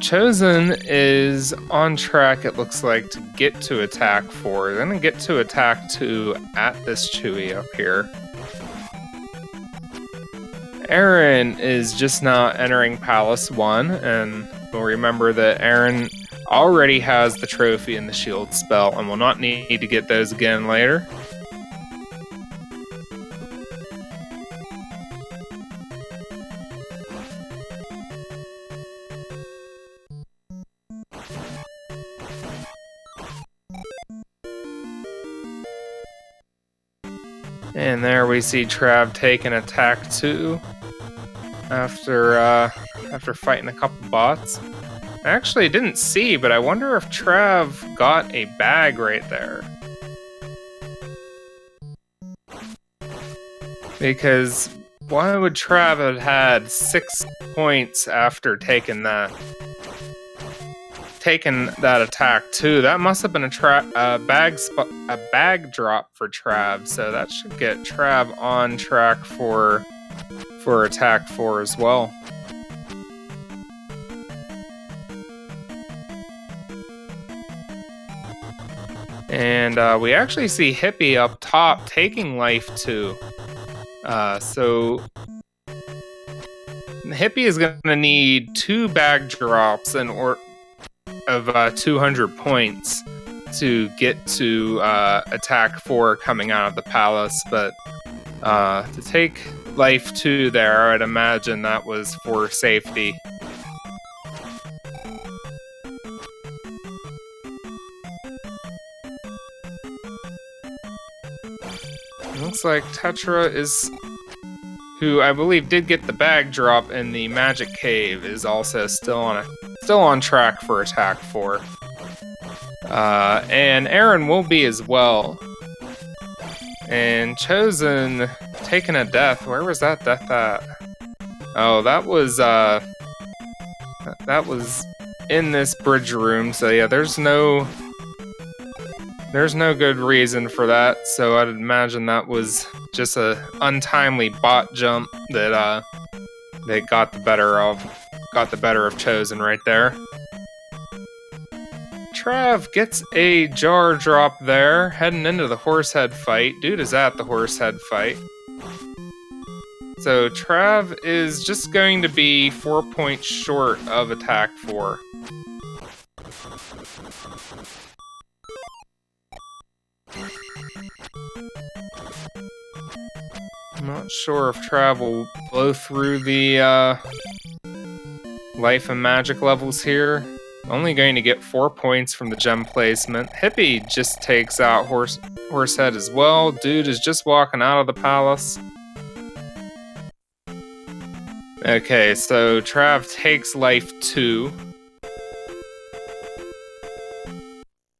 Chosen is on track, it looks like, to get to attack 4, then get to attack 2 at this Chewy up here. Aaron is just now entering Palace 1, and we'll remember that Aaron already has the trophy and the shield spell and will not need to get those again later. And there we see Trav take an attack two after uh, after fighting a couple bots. I actually didn't see, but I wonder if Trav got a bag right there. Because why would Trav have had six points after taking that? Taking that attack two. That must have been a a bag a bag drop for Trav, so that should get Trav on track for for attack four as well. And uh, we actually see Hippie up top taking life two. Uh, so Hippie is going to need two bag drops and or of uh, 200 points to get to uh, attack four coming out of the palace, but uh, to take life two there, I'd imagine that was for safety. Looks like Tetra is, who I believe did get the bag drop in the Magic Cave, is also still on a still on track for attack four. Uh, and Aaron will be as well. And Chosen taking a death. Where was that death at? Oh, that was uh that was in this bridge room. So yeah, there's no there's no good reason for that. So I'd imagine that was just a untimely bot jump that uh that got the better of got the better of Chosen right there. Trav gets a jar drop there, heading into the horsehead fight. Dude is at the horsehead fight. So Trav is just going to be four points short of attack four. I'm not sure if Trav will blow through the uh, life and magic levels here. Only going to get four points from the gem placement. Hippie just takes out horse Horsehead as well. Dude is just walking out of the palace. Okay, so Trav takes life two.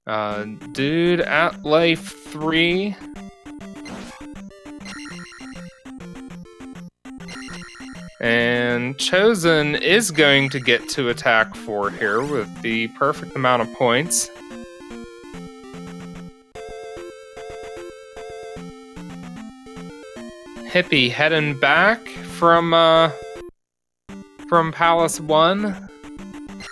Uh, dude at life three. And Chosen is going to get to attack 4 here with the perfect amount of points. Hippie heading back from uh, from Palace 1.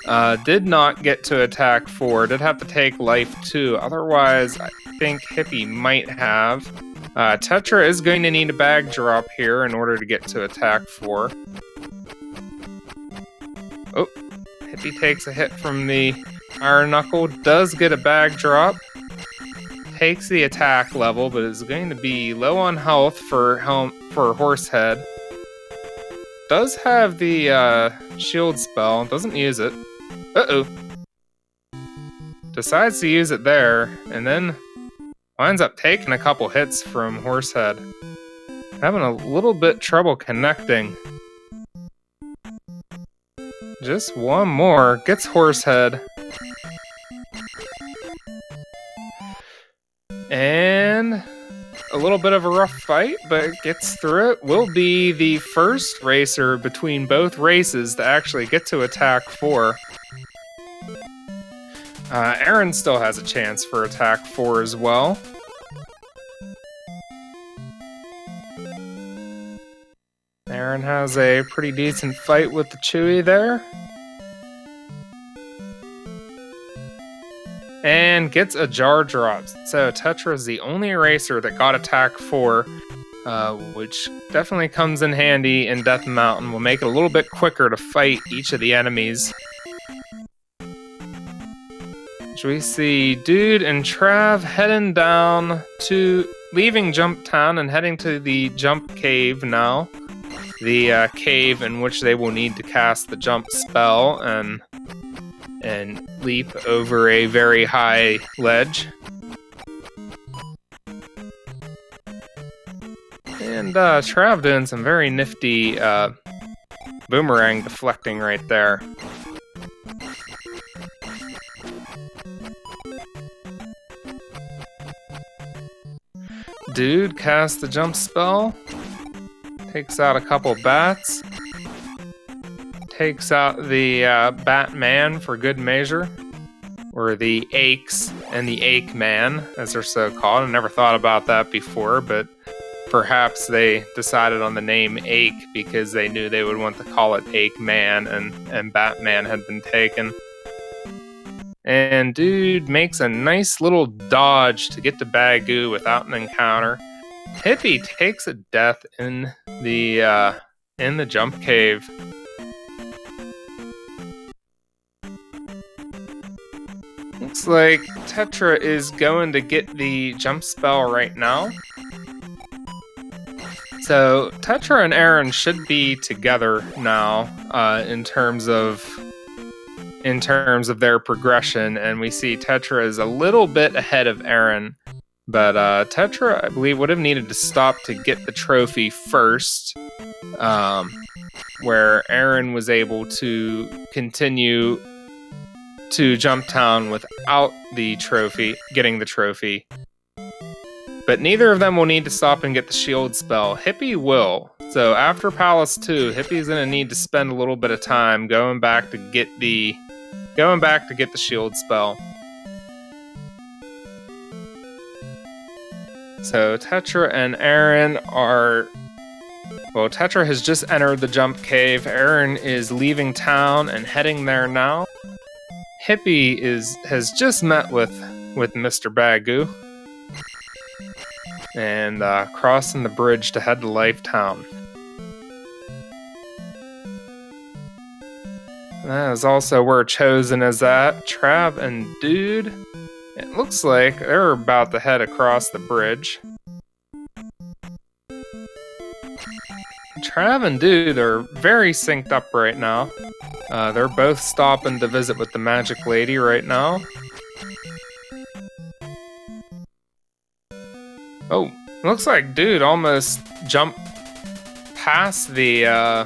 Uh, did not get to attack 4, did have to take life 2. Otherwise, I think Hippie might have. Uh, Tetra is going to need a bag drop here in order to get to attack 4. Oh, Hippie takes a hit from the Iron Knuckle, does get a bag drop, takes the attack level, but is going to be low on health for helm for Horsehead. Does have the uh, shield spell, doesn't use it. Uh-oh. Decides to use it there, and then winds up taking a couple hits from Horsehead. Having a little bit trouble connecting. Just one more. Gets Horsehead. And a little bit of a rough fight, but gets through it. Will be the first racer between both races to actually get to attack 4. Uh, Aaron still has a chance for attack 4 as well. Aaron has a pretty decent fight with the Chewy there. And gets a Jar Drop. So Tetra is the only eraser that got attack 4, uh, which definitely comes in handy in Death Mountain. Will make it a little bit quicker to fight each of the enemies so we see Dude and Trav heading down to leaving Jump Town and heading to the Jump Cave now. The uh, cave in which they will need to cast the jump spell and and leap over a very high ledge. And uh, Trav doing some very nifty uh, boomerang deflecting right there. Dude casts the jump spell, takes out a couple bats, takes out the uh, Batman for good measure, or the Aches and the Ache Man, as they're so called. I never thought about that before, but perhaps they decided on the name Ache because they knew they would want to call it Ache Man, and, and Batman had been taken. And dude makes a nice little dodge to get to Bagu without an encounter. Hippie takes a death in the uh, in the jump cave. Looks like Tetra is going to get the jump spell right now. So Tetra and Aaron should be together now uh, in terms of in terms of their progression, and we see Tetra is a little bit ahead of Aaron. But uh, Tetra, I believe, would have needed to stop to get the trophy first, um, where Aaron was able to continue to Jump Town without the trophy, getting the trophy. But neither of them will need to stop and get the shield spell. Hippie will. So after Palace 2, Hippie's gonna need to spend a little bit of time going back to get the going back to get the shield spell. So Tetra and Aaron are well, Tetra has just entered the jump cave. Aaron is leaving town and heading there now. Hippie is has just met with with Mr. Bagu and uh, crossing the bridge to head to Lifetown. That is also where Chosen is at. Trav and Dude. It looks like they're about to head across the bridge. Trav and Dude are very synced up right now. Uh, they're both stopping to visit with the Magic Lady right now. Oh, looks like Dude almost jumped past the uh,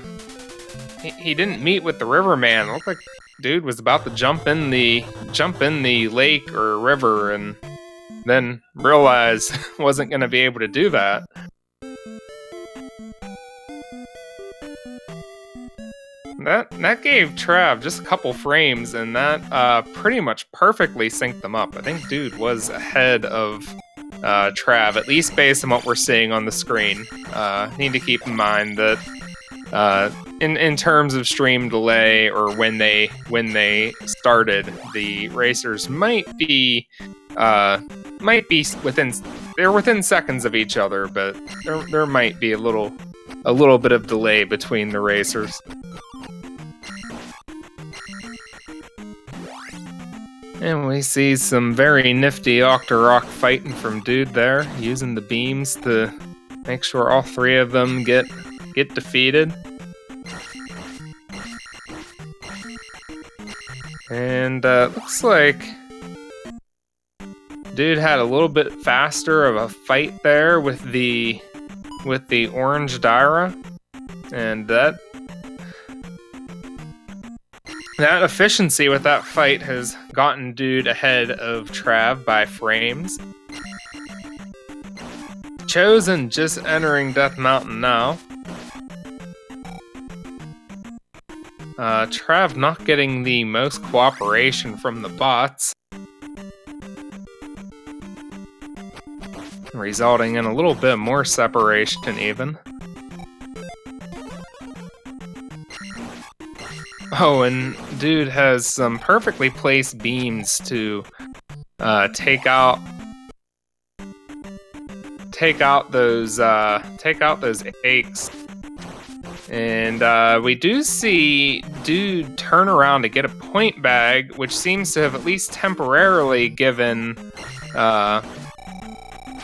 he, didn't meet with the Riverman. It looked like dude was about to jump in the jump in the lake or river and then realize wasn't going to be able to do that. That that gave Trav just a couple frames, and that uh, pretty much perfectly synced them up. I think dude was ahead of uh, Trav, at least based on what we're seeing on the screen. Uh, need to keep in mind that uh, in in terms of stream delay or when they when they started, the racers might be uh, might be within they're within seconds of each other, but there there might be a little a little bit of delay between the racers. And we see some very nifty Octorok fighting from Dude there, using the beams to make sure all three of them get get defeated. And uh, looks like dude had a little bit faster of a fight there with the with the orange Daira, and that that efficiency with that fight has gotten dude ahead of Trav by frames. Chosen just entering Death Mountain now. Uh, Trav not getting the most cooperation from the bots. Resulting in a little bit more separation, even. Oh, and dude has some perfectly placed beams to uh, take out take out those uh, take out those aches. And uh, we do see Dude turn around to get a point bag, which seems to have at least temporarily given uh,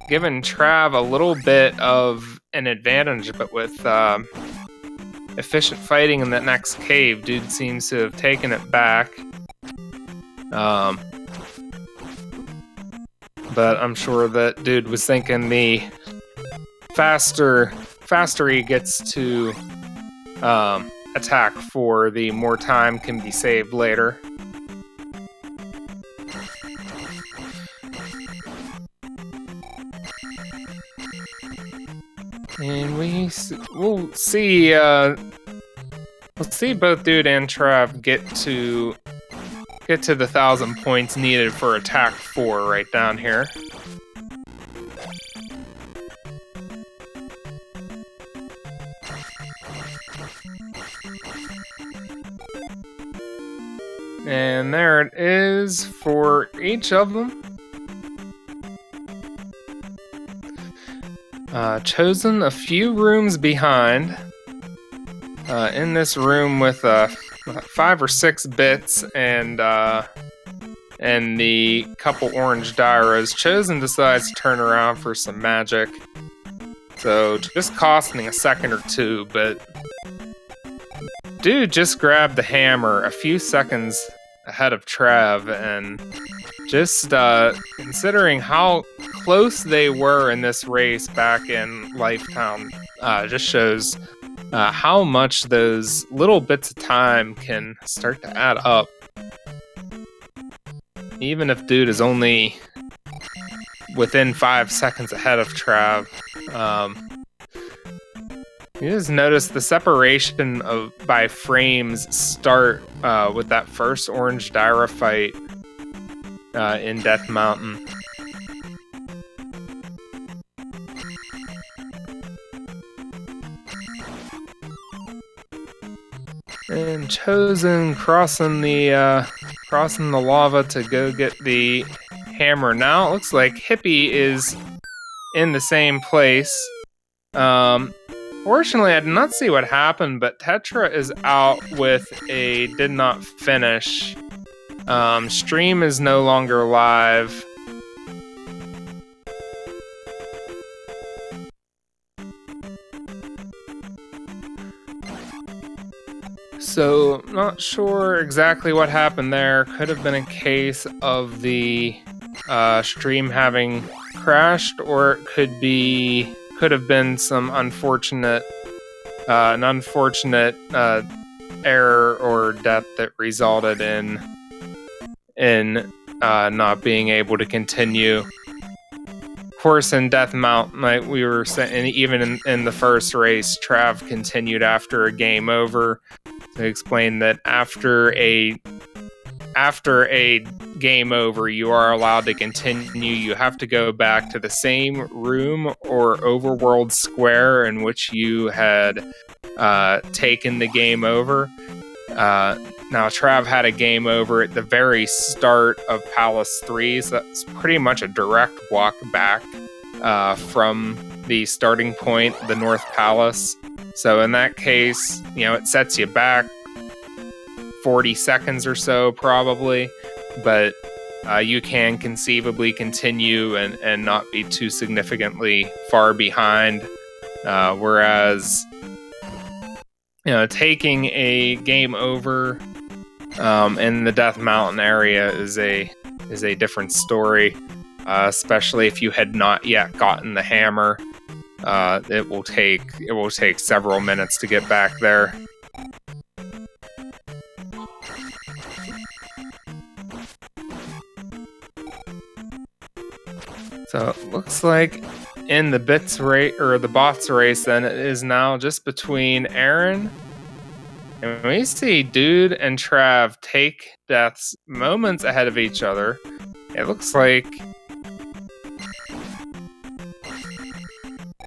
given Trav a little bit of an advantage, but with uh, efficient fighting in that next cave, dude seems to have taken it back. Um, but I'm sure that dude was thinking the faster faster he gets to um, attack four, the more time can be saved later. And we we'll see uh, we'll see both Dude and Trav get to get to the thousand points needed for attack four right down here. And there it is for each of them. Uh, chosen a few rooms behind. Uh, in this room with uh, five or six bits and uh, and the couple orange Dairas, Chosen decides to turn around for some magic. So just costing a second or two, but dude just grabbed the hammer a few seconds ahead of Trav and just uh, considering how close they were in this race back in Lifetown, uh, just shows uh, how much those little bits of time can start to add up. Even if dude is only within five seconds ahead of Trav. Um, you just notice the separation of by frames start uh, with that first orange Daira fight uh, in Death Mountain. And chosen crossing the uh, crossing the lava to go get the hammer. Now it looks like Hippie is in the same place. Um, fortunately, I did not see what happened, but Tetra is out with a did not finish. Um, stream is no longer live. So, not sure exactly what happened there. Could have been a case of the uh, stream having crashed, or it could be could have been some unfortunate, uh, an unfortunate uh, error or death that resulted in in uh, not being able to continue. Of course, in Death Mountain, like we were saying, even in, in the first race, Trav continued after a game over to explain that after a after a game over, you are allowed to continue. You have to go back to the same room or overworld square in which you had uh, taken the game over. Uh, now, Trav had a game over at the very start of Palace 3, so that's pretty much a direct walk back uh, from the starting point, the North Palace. So, in that case, you know, it sets you back 40 seconds or so, probably, but uh, you can conceivably continue and, and not be too significantly far behind. Uh, whereas, you know, taking a game over um, in the Death Mountain area is a is a different story, uh, especially if you had not yet gotten the hammer. Uh, it will take it will take several minutes to get back there. So it looks like in the bits race or the bots race, then it is now just between Aaron and we see Dude and Trav take deaths moments ahead of each other. It looks like.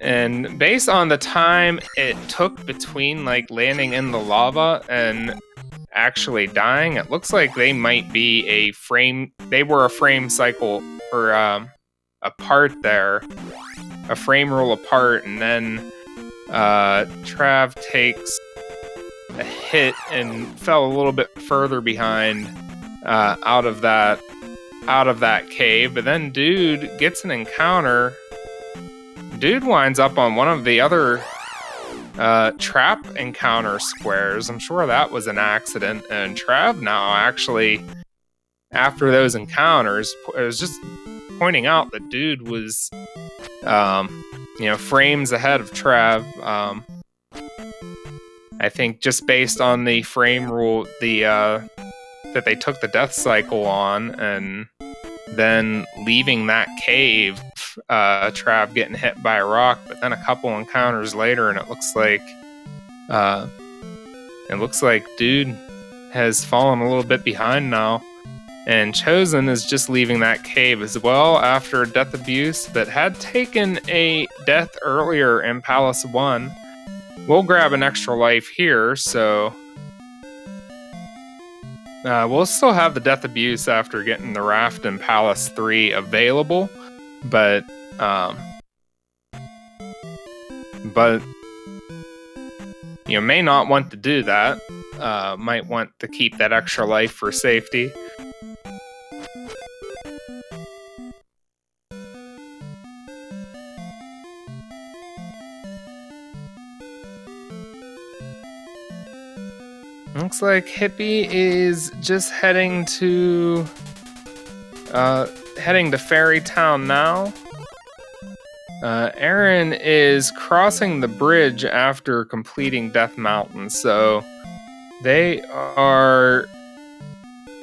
And based on the time it took between like landing in the lava and actually dying. It looks like they might be a frame. They were a frame cycle or um, apart there, a frame roll apart, and then uh, Trav takes a hit and fell a little bit further behind uh, out of that out of that cave. But then dude gets an encounter. Dude winds up on one of the other uh, trap encounter squares. I'm sure that was an accident. And Trav now actually, after those encounters, it was just pointing out that dude was, um, you know, frames ahead of Trav. Um, I think just based on the frame rule, the uh, that they took the death cycle on, and then leaving that cave, uh, Trav getting hit by a rock, but then a couple encounters later, and it looks like, uh, it looks like dude has fallen a little bit behind now. And Chosen is just leaving that cave as well after death abuse, that had taken a death earlier in Palace 1 We'll grab an extra life here, so... Uh, we'll still have the Death Abuse after getting the Raft in Palace 3 available, but... Um, but... You may not want to do that. Uh, might want to keep that extra life for safety. Looks like Hippie is just heading to uh, heading to Fairy Town now. Uh, Aaron is crossing the bridge after completing Death Mountain, so they are.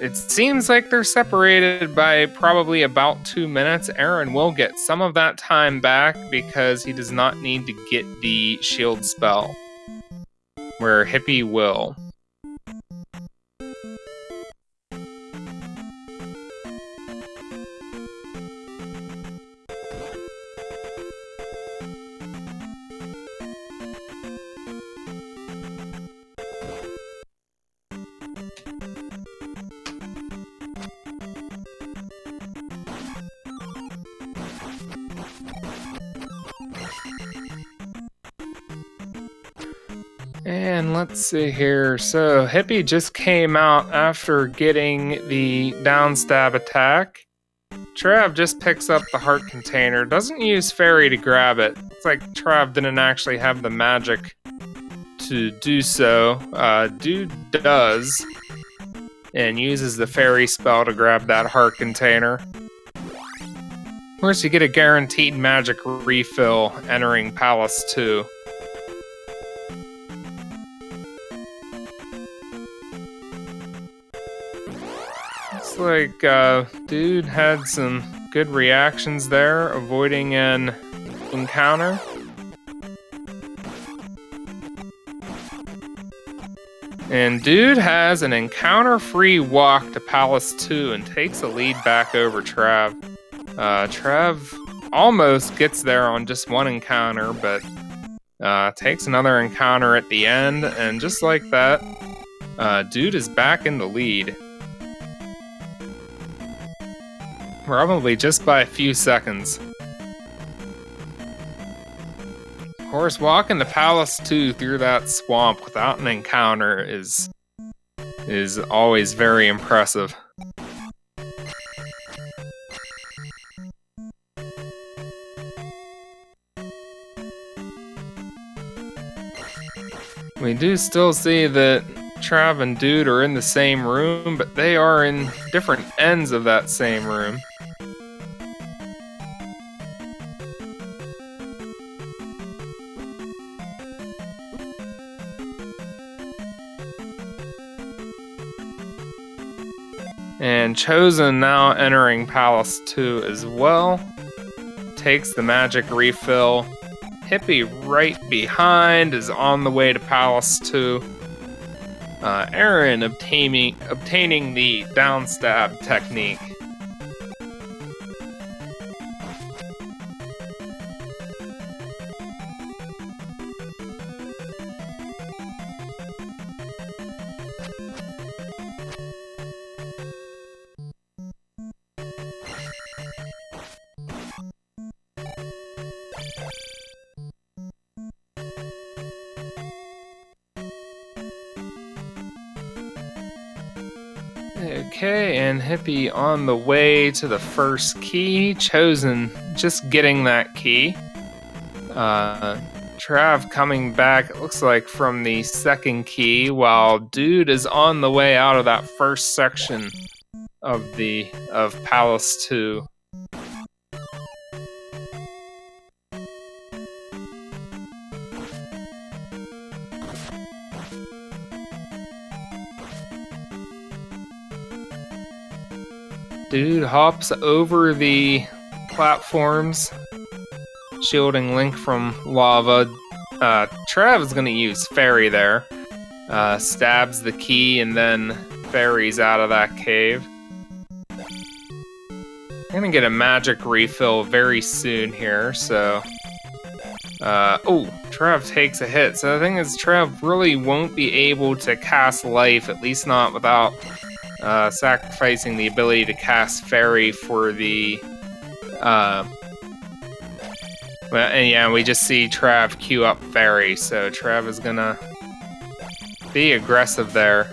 It seems like they're separated by probably about two minutes. Aaron will get some of that time back because he does not need to get the shield spell, where Hippie will. See here. So Hippie just came out after getting the downstab attack. Trav just picks up the heart container, doesn't use fairy to grab it. It's like Trav didn't actually have the magic to do so. Uh, Dude does, and uses the fairy spell to grab that heart container. Of course, you get a guaranteed magic refill entering Palace 2. Like uh, dude had some good reactions there, avoiding an encounter. And dude has an encounter-free walk to Palace 2 and takes a lead back over Trav. Uh, Trav almost gets there on just one encounter, but uh, takes another encounter at the end, and just like that, uh, dude is back in the lead. Probably just by a few seconds. Of course, walking the Palace 2 through that swamp without an encounter is is always very impressive. We do still see that Trav and Dude are in the same room, but they are in different ends of that same room. And Chosen now entering Palace 2 as well. Takes the magic refill. Hippie right behind is on the way to Palace 2. Uh, Aaron obtaining, obtaining the downstab technique. Hippie on the way to the first key. Chosen just getting that key. Uh, Trav coming back, it looks like from the second key, while Dude is on the way out of that first section of the of Palace 2. Dude hops over the platforms, shielding Link from lava. Uh, Trav is going to use Fairy there. Uh, stabs the key and then fairies out of that cave. I'm gonna get a magic refill very soon here, so... Uh, oh, Trav takes a hit. So the thing is, Trav really won't be able to cast Life, at least not without uh, sacrificing the ability to cast Fairy for the... Uh, well, and yeah, we just see Trav queue up Fairy, so Trav is gonna be aggressive there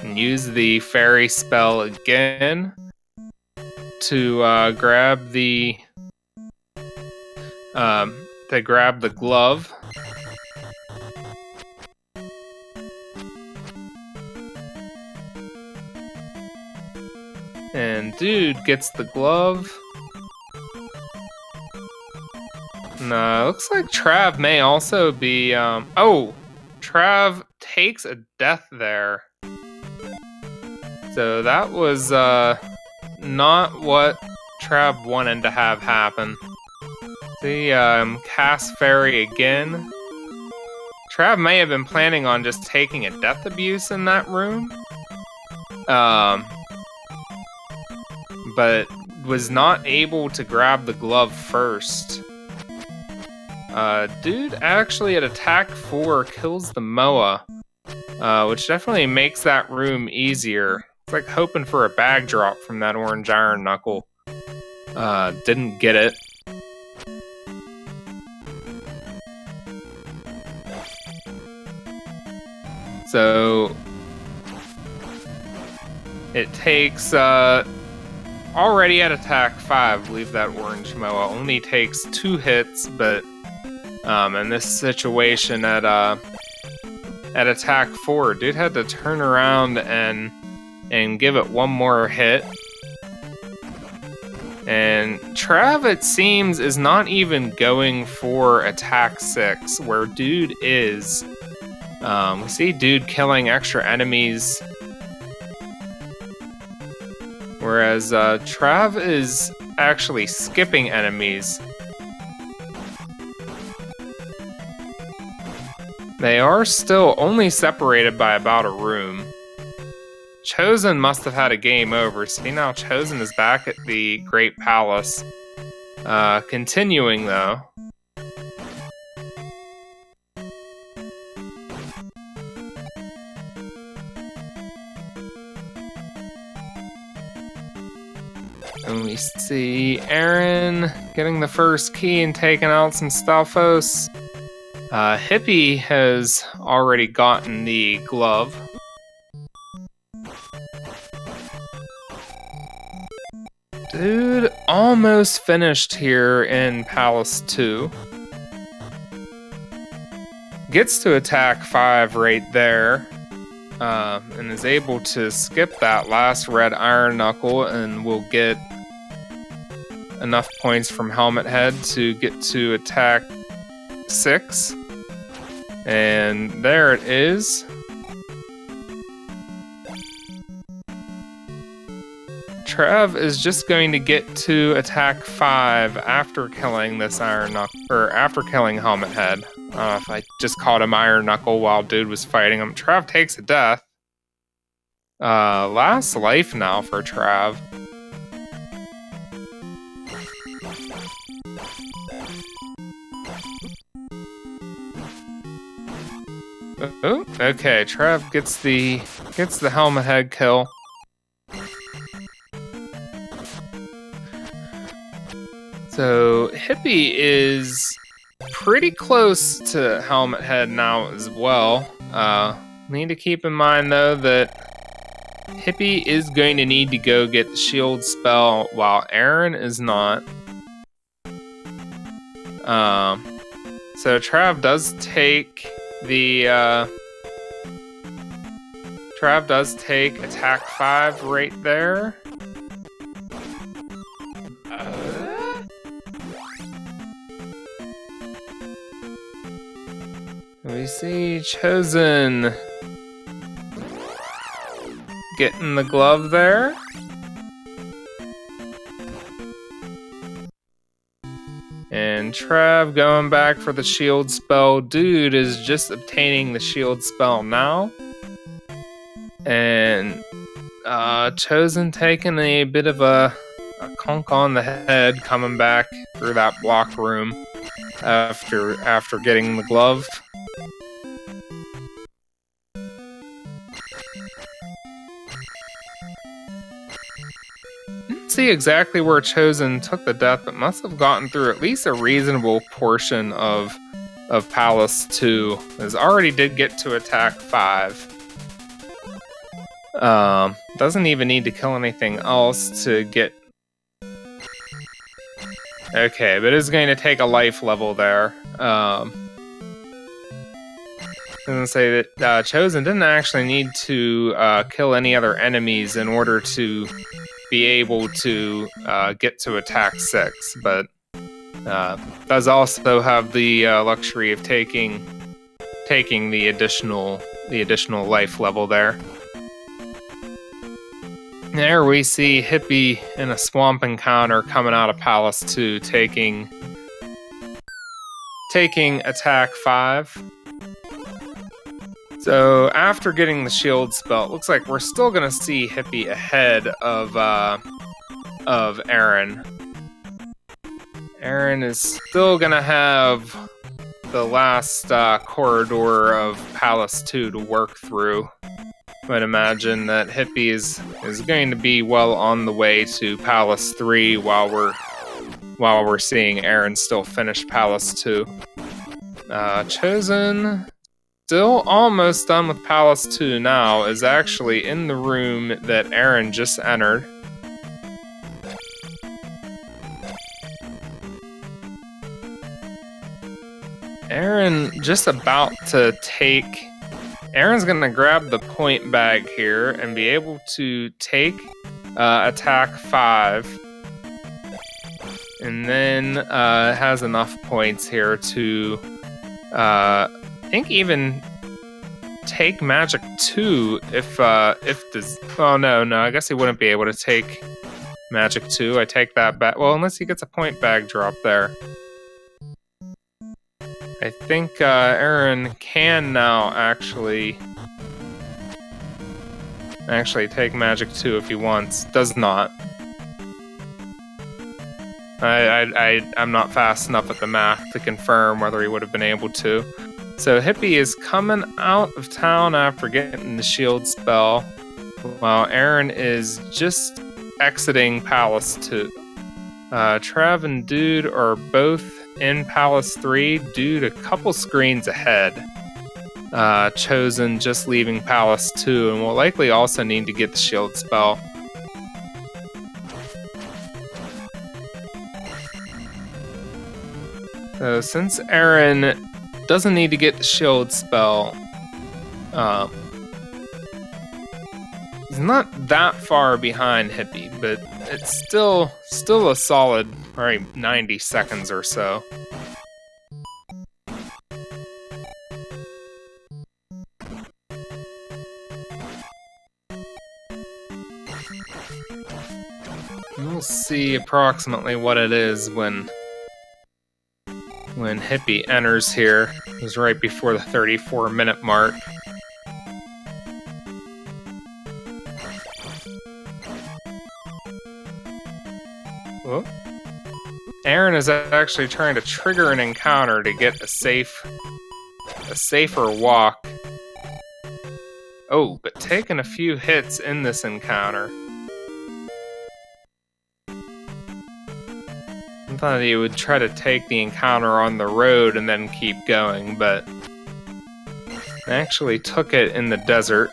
and use the Fairy spell again to uh, grab the um, to grab the glove. Dude gets the glove. No, looks like Trav may also be. Um, oh, Trav takes a death there. So that was uh, not what Trav wanted to have happen. See, um, cast fairy again. Trav may have been planning on just taking a death abuse in that room. Um, but was not able to grab the glove first. Uh, dude actually at attack 4 kills the Moa, uh, which definitely makes that room easier. It's like hoping for a bag drop from that orange iron knuckle. Uh, didn't get it. So it takes uh, already at attack five. Leave that orange Moa only takes two hits, but um, in this situation at uh, at attack four, dude had to turn around and and give it one more hit. And Trav, it seems, is not even going for attack 6, where Dude is. Um, we see Dude killing extra enemies. Whereas uh, Trav is actually skipping enemies. They are still only separated by about a room. Chosen must have had a game over. See, now Chosen is back at the Great Palace. Uh, continuing, though. See Aaron getting the first key and taking out some Stalfos. Uh, Hippie has already gotten the glove. Dude, almost finished here in Palace 2. Gets to attack 5 right there. Uh, and is able to skip that last red iron knuckle and will get enough points from Helmet Head to get to attack 6. And there it is. Trav is just going to get to attack five after killing this Iron Knuckle, or after killing Helmet Head. Uh, if I just caught him Iron Knuckle while dude was fighting him. Trav takes a death. Uh, last life now for Trav. Oh, okay. Trav gets the gets the helmet head kill. So Hippie is pretty close to Helmet Head now as well. Uh, need to keep in mind though that Hippie is going to need to go get the shield spell while Aaron is not. Um, so Trav does take the uh, Trav does take attack five right there. We see Chosen getting the glove there. Trav going back for the shield spell. Dude is just obtaining the shield spell now. And uh, Chosen taking a bit of a, a conk on the head coming back through that block room after after getting the glove. See exactly where Chosen took the death, but must have gotten through at least a reasonable portion of of Palace 2. As already did get to attack 5. Um, doesn't even need to kill anything else to get. Okay, but it's going to take a life level there. Um, gonna say that uh, Chosen didn't actually need to uh, kill any other enemies in order to be able to uh, get to attack six, but uh, does also have the uh, luxury of taking taking the additional the additional life level there. There we see Hippie in a swamp encounter coming out of Palace 2 taking taking attack 5. So after getting the shield spell, looks like we're still gonna see Hippie ahead of uh, of Aaron. Aaron is still gonna have the last uh, corridor of Palace 2 to work through. I'd imagine that Hippie is, is going to be well on the way to Palace 3 while we're while we're seeing Aaron still finish Palace 2. Uh, Chosen still almost done with Palace 2 now, is actually in the room that Aaron just entered. Aaron just about to take. Aaron's gonna grab the point bag here and be able to take uh, attack 5. And then uh, has enough points here to uh, think even take magic two if uh if this oh no no I guess he wouldn't be able to take magic two. I take that back. Well, unless he gets a point bag drop there. I think uh, Aaron can now actually actually take magic two if he wants. Does not. I, I, I, I'm not fast enough at the math to confirm whether he would have been able to. So Hippie is coming out of town after getting the shield spell, while Aaron is just exiting Palace 2. Uh, Trav and Dude are both in Palace 3, Dude a couple screens ahead. Uh, chosen just leaving Palace 2 and will likely also need to get the shield spell. So since Aaron doesn't need to get the shield spell. Um, he's not that far behind Hippie, but it's still still a solid, probably 90 seconds or so. We'll see approximately what it is when when Hippie enters here. It was right before the 34 minute mark. Aaron is actually trying to trigger an encounter to get a safe a safer walk. Oh, but taking a few hits in this encounter. Thought he would try to take the encounter on the road and then keep going, but I actually took it in the desert.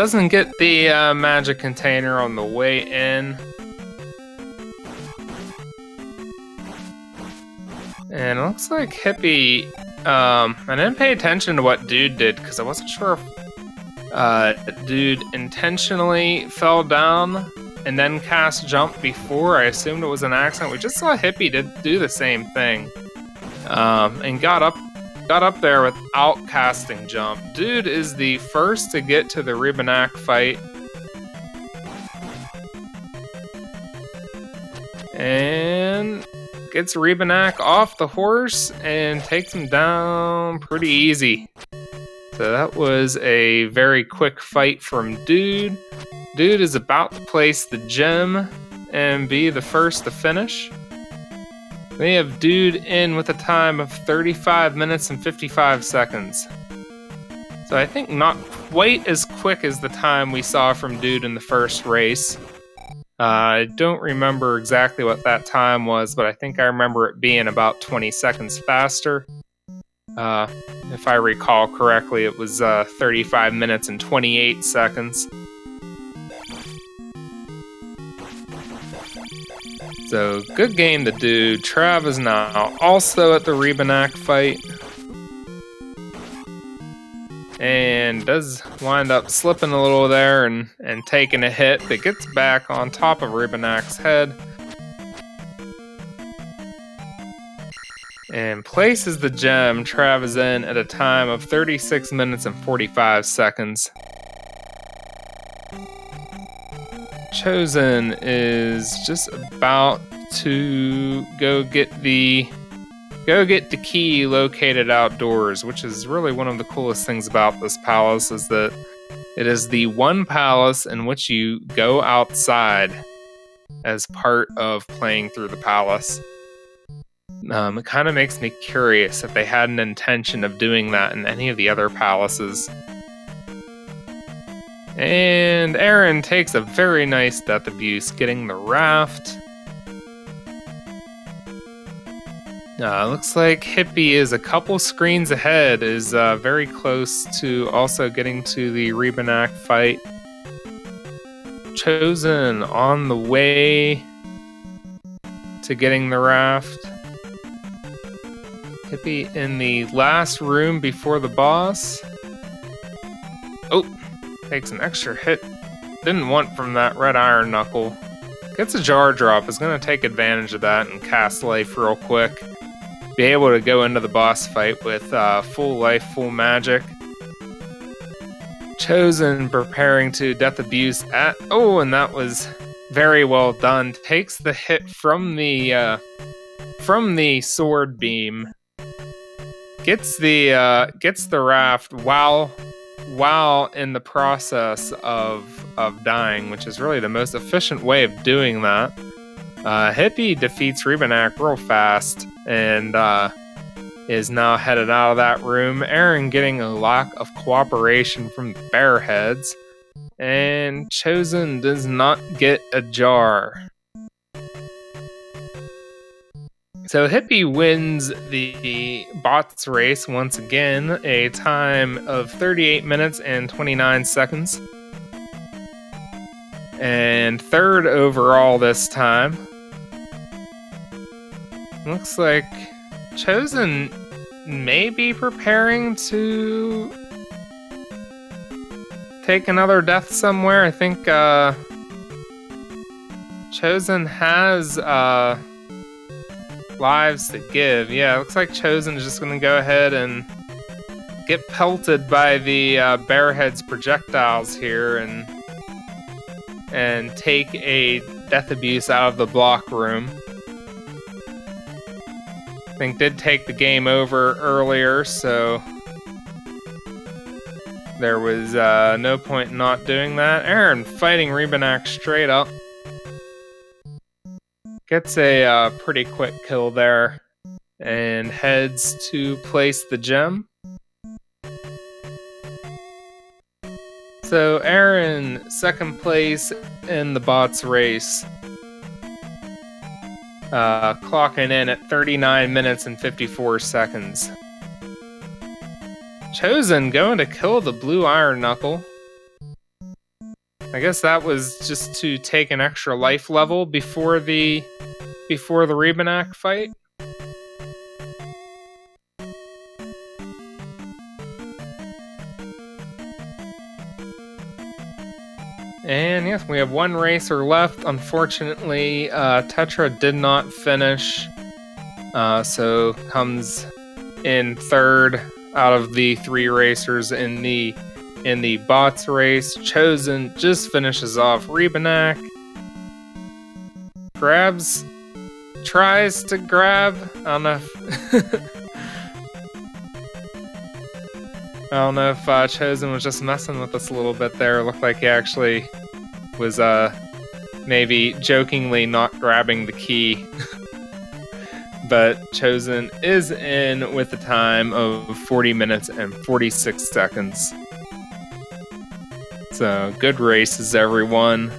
Doesn't get the uh, magic container on the way in. And it looks like Hippie. Um, I didn't pay attention to what Dude did because I wasn't sure if uh, Dude intentionally fell down and then cast jump before. I assumed it was an accident. We just saw Hippie did do the same thing, um, and got up got up there without casting jump. Dude is the first to get to the Rebonack fight. And gets Rebonack off the horse and takes him down pretty easy. So that was a very quick fight from Dude. Dude is about to place the gem and be the first to finish. We have Dude in with a time of 35 minutes and 55 seconds. So I think not quite as quick as the time we saw from Dude in the first race. Uh, I don't remember exactly what that time was, but I think I remember it being about 20 seconds faster. Uh, if I recall correctly, it was uh, 35 minutes and 28 seconds. So, good game to do. Trav is now also at the Rebonack fight. And does wind up slipping a little there and, and taking a hit that gets back on top of Rebonack's head. And places the gem Trav is in at a time of 36 minutes and 45 seconds. Chosen is just about to go get the go get the key located outdoors, which is really one of the coolest things about this palace is that it is the one palace in which you go outside as part of playing through the palace. Um, it kind of makes me curious if they had an intention of doing that in any of the other palaces. And Aaron takes a very nice death abuse, getting the raft. Uh, looks like Hippie is a couple screens ahead, is uh, very close to also getting to the Rebonack fight. Chosen on the way to getting the raft. Hippie in the last room before the boss. Oh, Takes an extra hit. Didn't want from that red iron knuckle. Gets a jar drop. Is going to take advantage of that and cast life real quick. Be able to go into the boss fight with uh, full life, full magic. Chosen preparing to death abuse at. Oh, and that was very well done. Takes the hit from the uh, from the sword beam. Gets the uh, gets the raft while while in the process of of dying, which is really the most efficient way of doing that. Uh, Hippie defeats Rebonack real fast and uh, is now headed out of that room. Aaron getting a lack of cooperation from the Bearheads, and Chosen does not get a jar. So Hippie wins the bots race once again, a time of 38 minutes and 29 seconds. And third overall this time. Looks like Chosen may be preparing to take another death somewhere. I think uh, Chosen has uh, lives to give. Yeah, looks like Chosen is just going to go ahead and get pelted by the uh, Bearhead's projectiles here and and take a death abuse out of the block room. I think did take the game over earlier, so there was uh, no point in not doing that. Aaron fighting Rebonack straight up. Gets a uh, pretty quick kill there and heads to place the gem. So Aaron, second place in the bots race. Uh, clocking in at 39 minutes and 54 seconds. Chosen going to kill the blue iron knuckle. I guess that was just to take an extra life level before the before the Rebonack fight. And yes, we have one racer left. Unfortunately, uh, Tetra did not finish, uh, so comes in third out of the three racers in the in the bots race. Chosen just finishes off Rebonack. Grabs, tries to grab. I don't know. If I don't know if uh, Chosen was just messing with us a little bit there. It looked like he actually was uh, maybe jokingly not grabbing the key. but Chosen is in with a time of 40 minutes and 46 seconds. So, good races, everyone.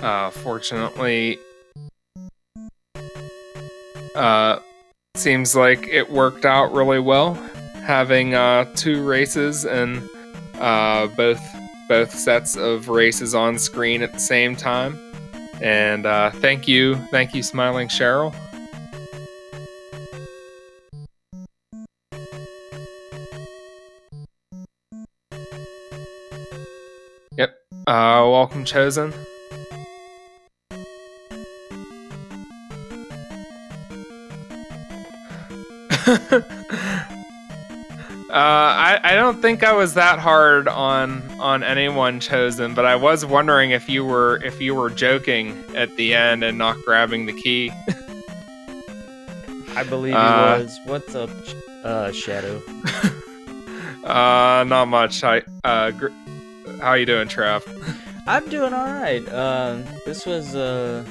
Uh, fortunately, uh, seems like it worked out really well, having uh, two races and uh, both both sets of races on screen at the same time. And uh, thank you, thank you, Smiling Cheryl. Uh, welcome, Chosen. uh, I, I don't think I was that hard on on anyone chosen, but I was wondering if you were if you were joking at the end and not grabbing the key. I believe he uh, was. What's up, uh, Shadow? uh, not much. I uh, how you doing, Trav? I'm doing all right. Uh, this was a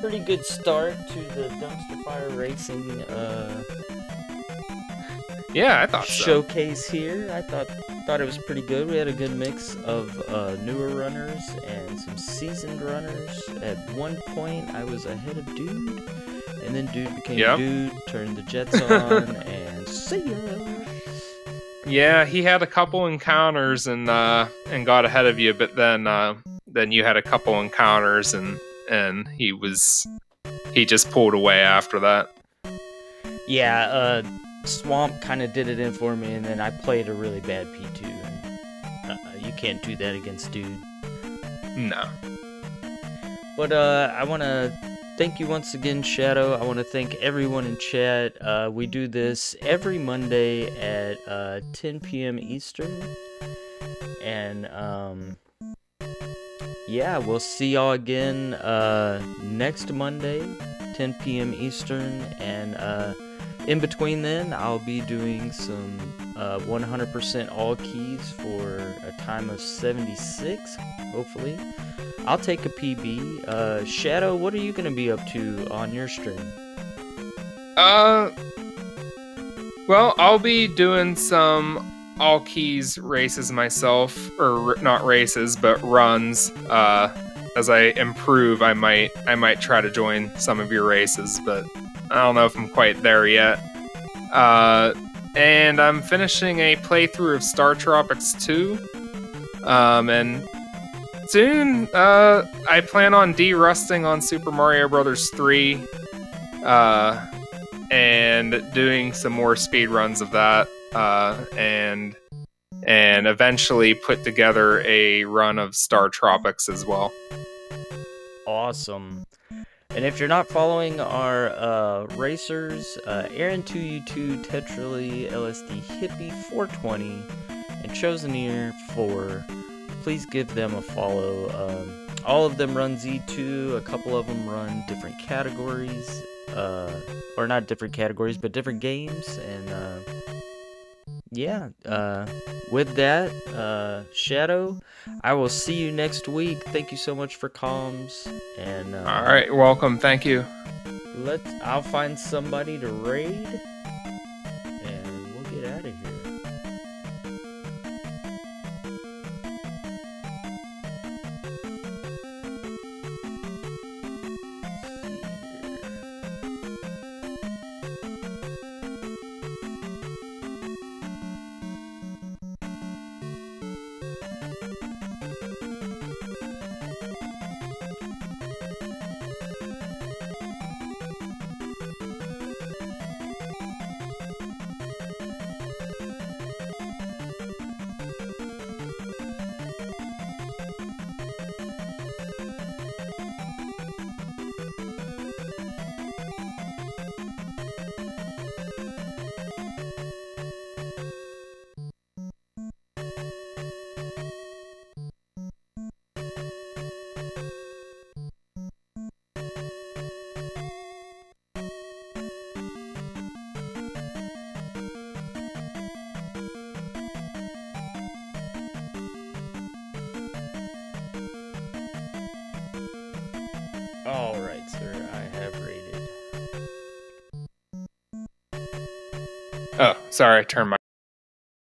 pretty good start to the dumpster fire racing uh yeah, I thought showcase so. here. I thought thought it was pretty good. We had a good mix of uh, newer runners and some seasoned runners. At one point, I was ahead of Dude, and then Dude became yep. Dude, turned the jets on, and see ya. Yeah, he had a couple encounters and uh, and got ahead of you, but then uh, then you had a couple encounters and and he was he just pulled away after that. Yeah, uh, Swamp kind of did it in for me, and then I played a really bad P2, uh, you can't do that against Dude. No. But uh, I want to thank you once again, Shadow. I want to thank everyone in chat. Uh, we do this every Monday at uh, 10 p.m. Eastern. And um, yeah, we'll see y'all again uh, next Monday, 10 p.m. Eastern. And uh, in between then, I'll be doing some 100% uh, all keys for a time of 76, hopefully. I'll take a PB. Uh, Shadow, what are you to be up to on your stream? Uh, well, I'll be doing some all keys races myself, or not races, but runs. Uh, as I improve, I might I might try to join some of your races, but I don't know if I'm quite there yet. Uh, and I'm finishing a playthrough of StarTropics 2. Um, and soon, uh, I plan on de-rusting on Super Mario Brothers 3. Uh, and doing some more speed runs of that. Uh, and and eventually put together a run of StarTropics as well. Awesome. And if you're not following our uh, racers, uh, Aaron2U2, Tetrally, LSD Hippie 420, and Chosen Ear 4, please give them a follow. Um, all of them run Z2, a couple of them run different categories, uh, or not different categories, but different games, and uh, yeah, uh, with that, uh, Shadow, I will see you next week. Thank you so much for comms. And uh, all right, welcome. Thank you. Let's. I'll find somebody to raid, sorry, I turned my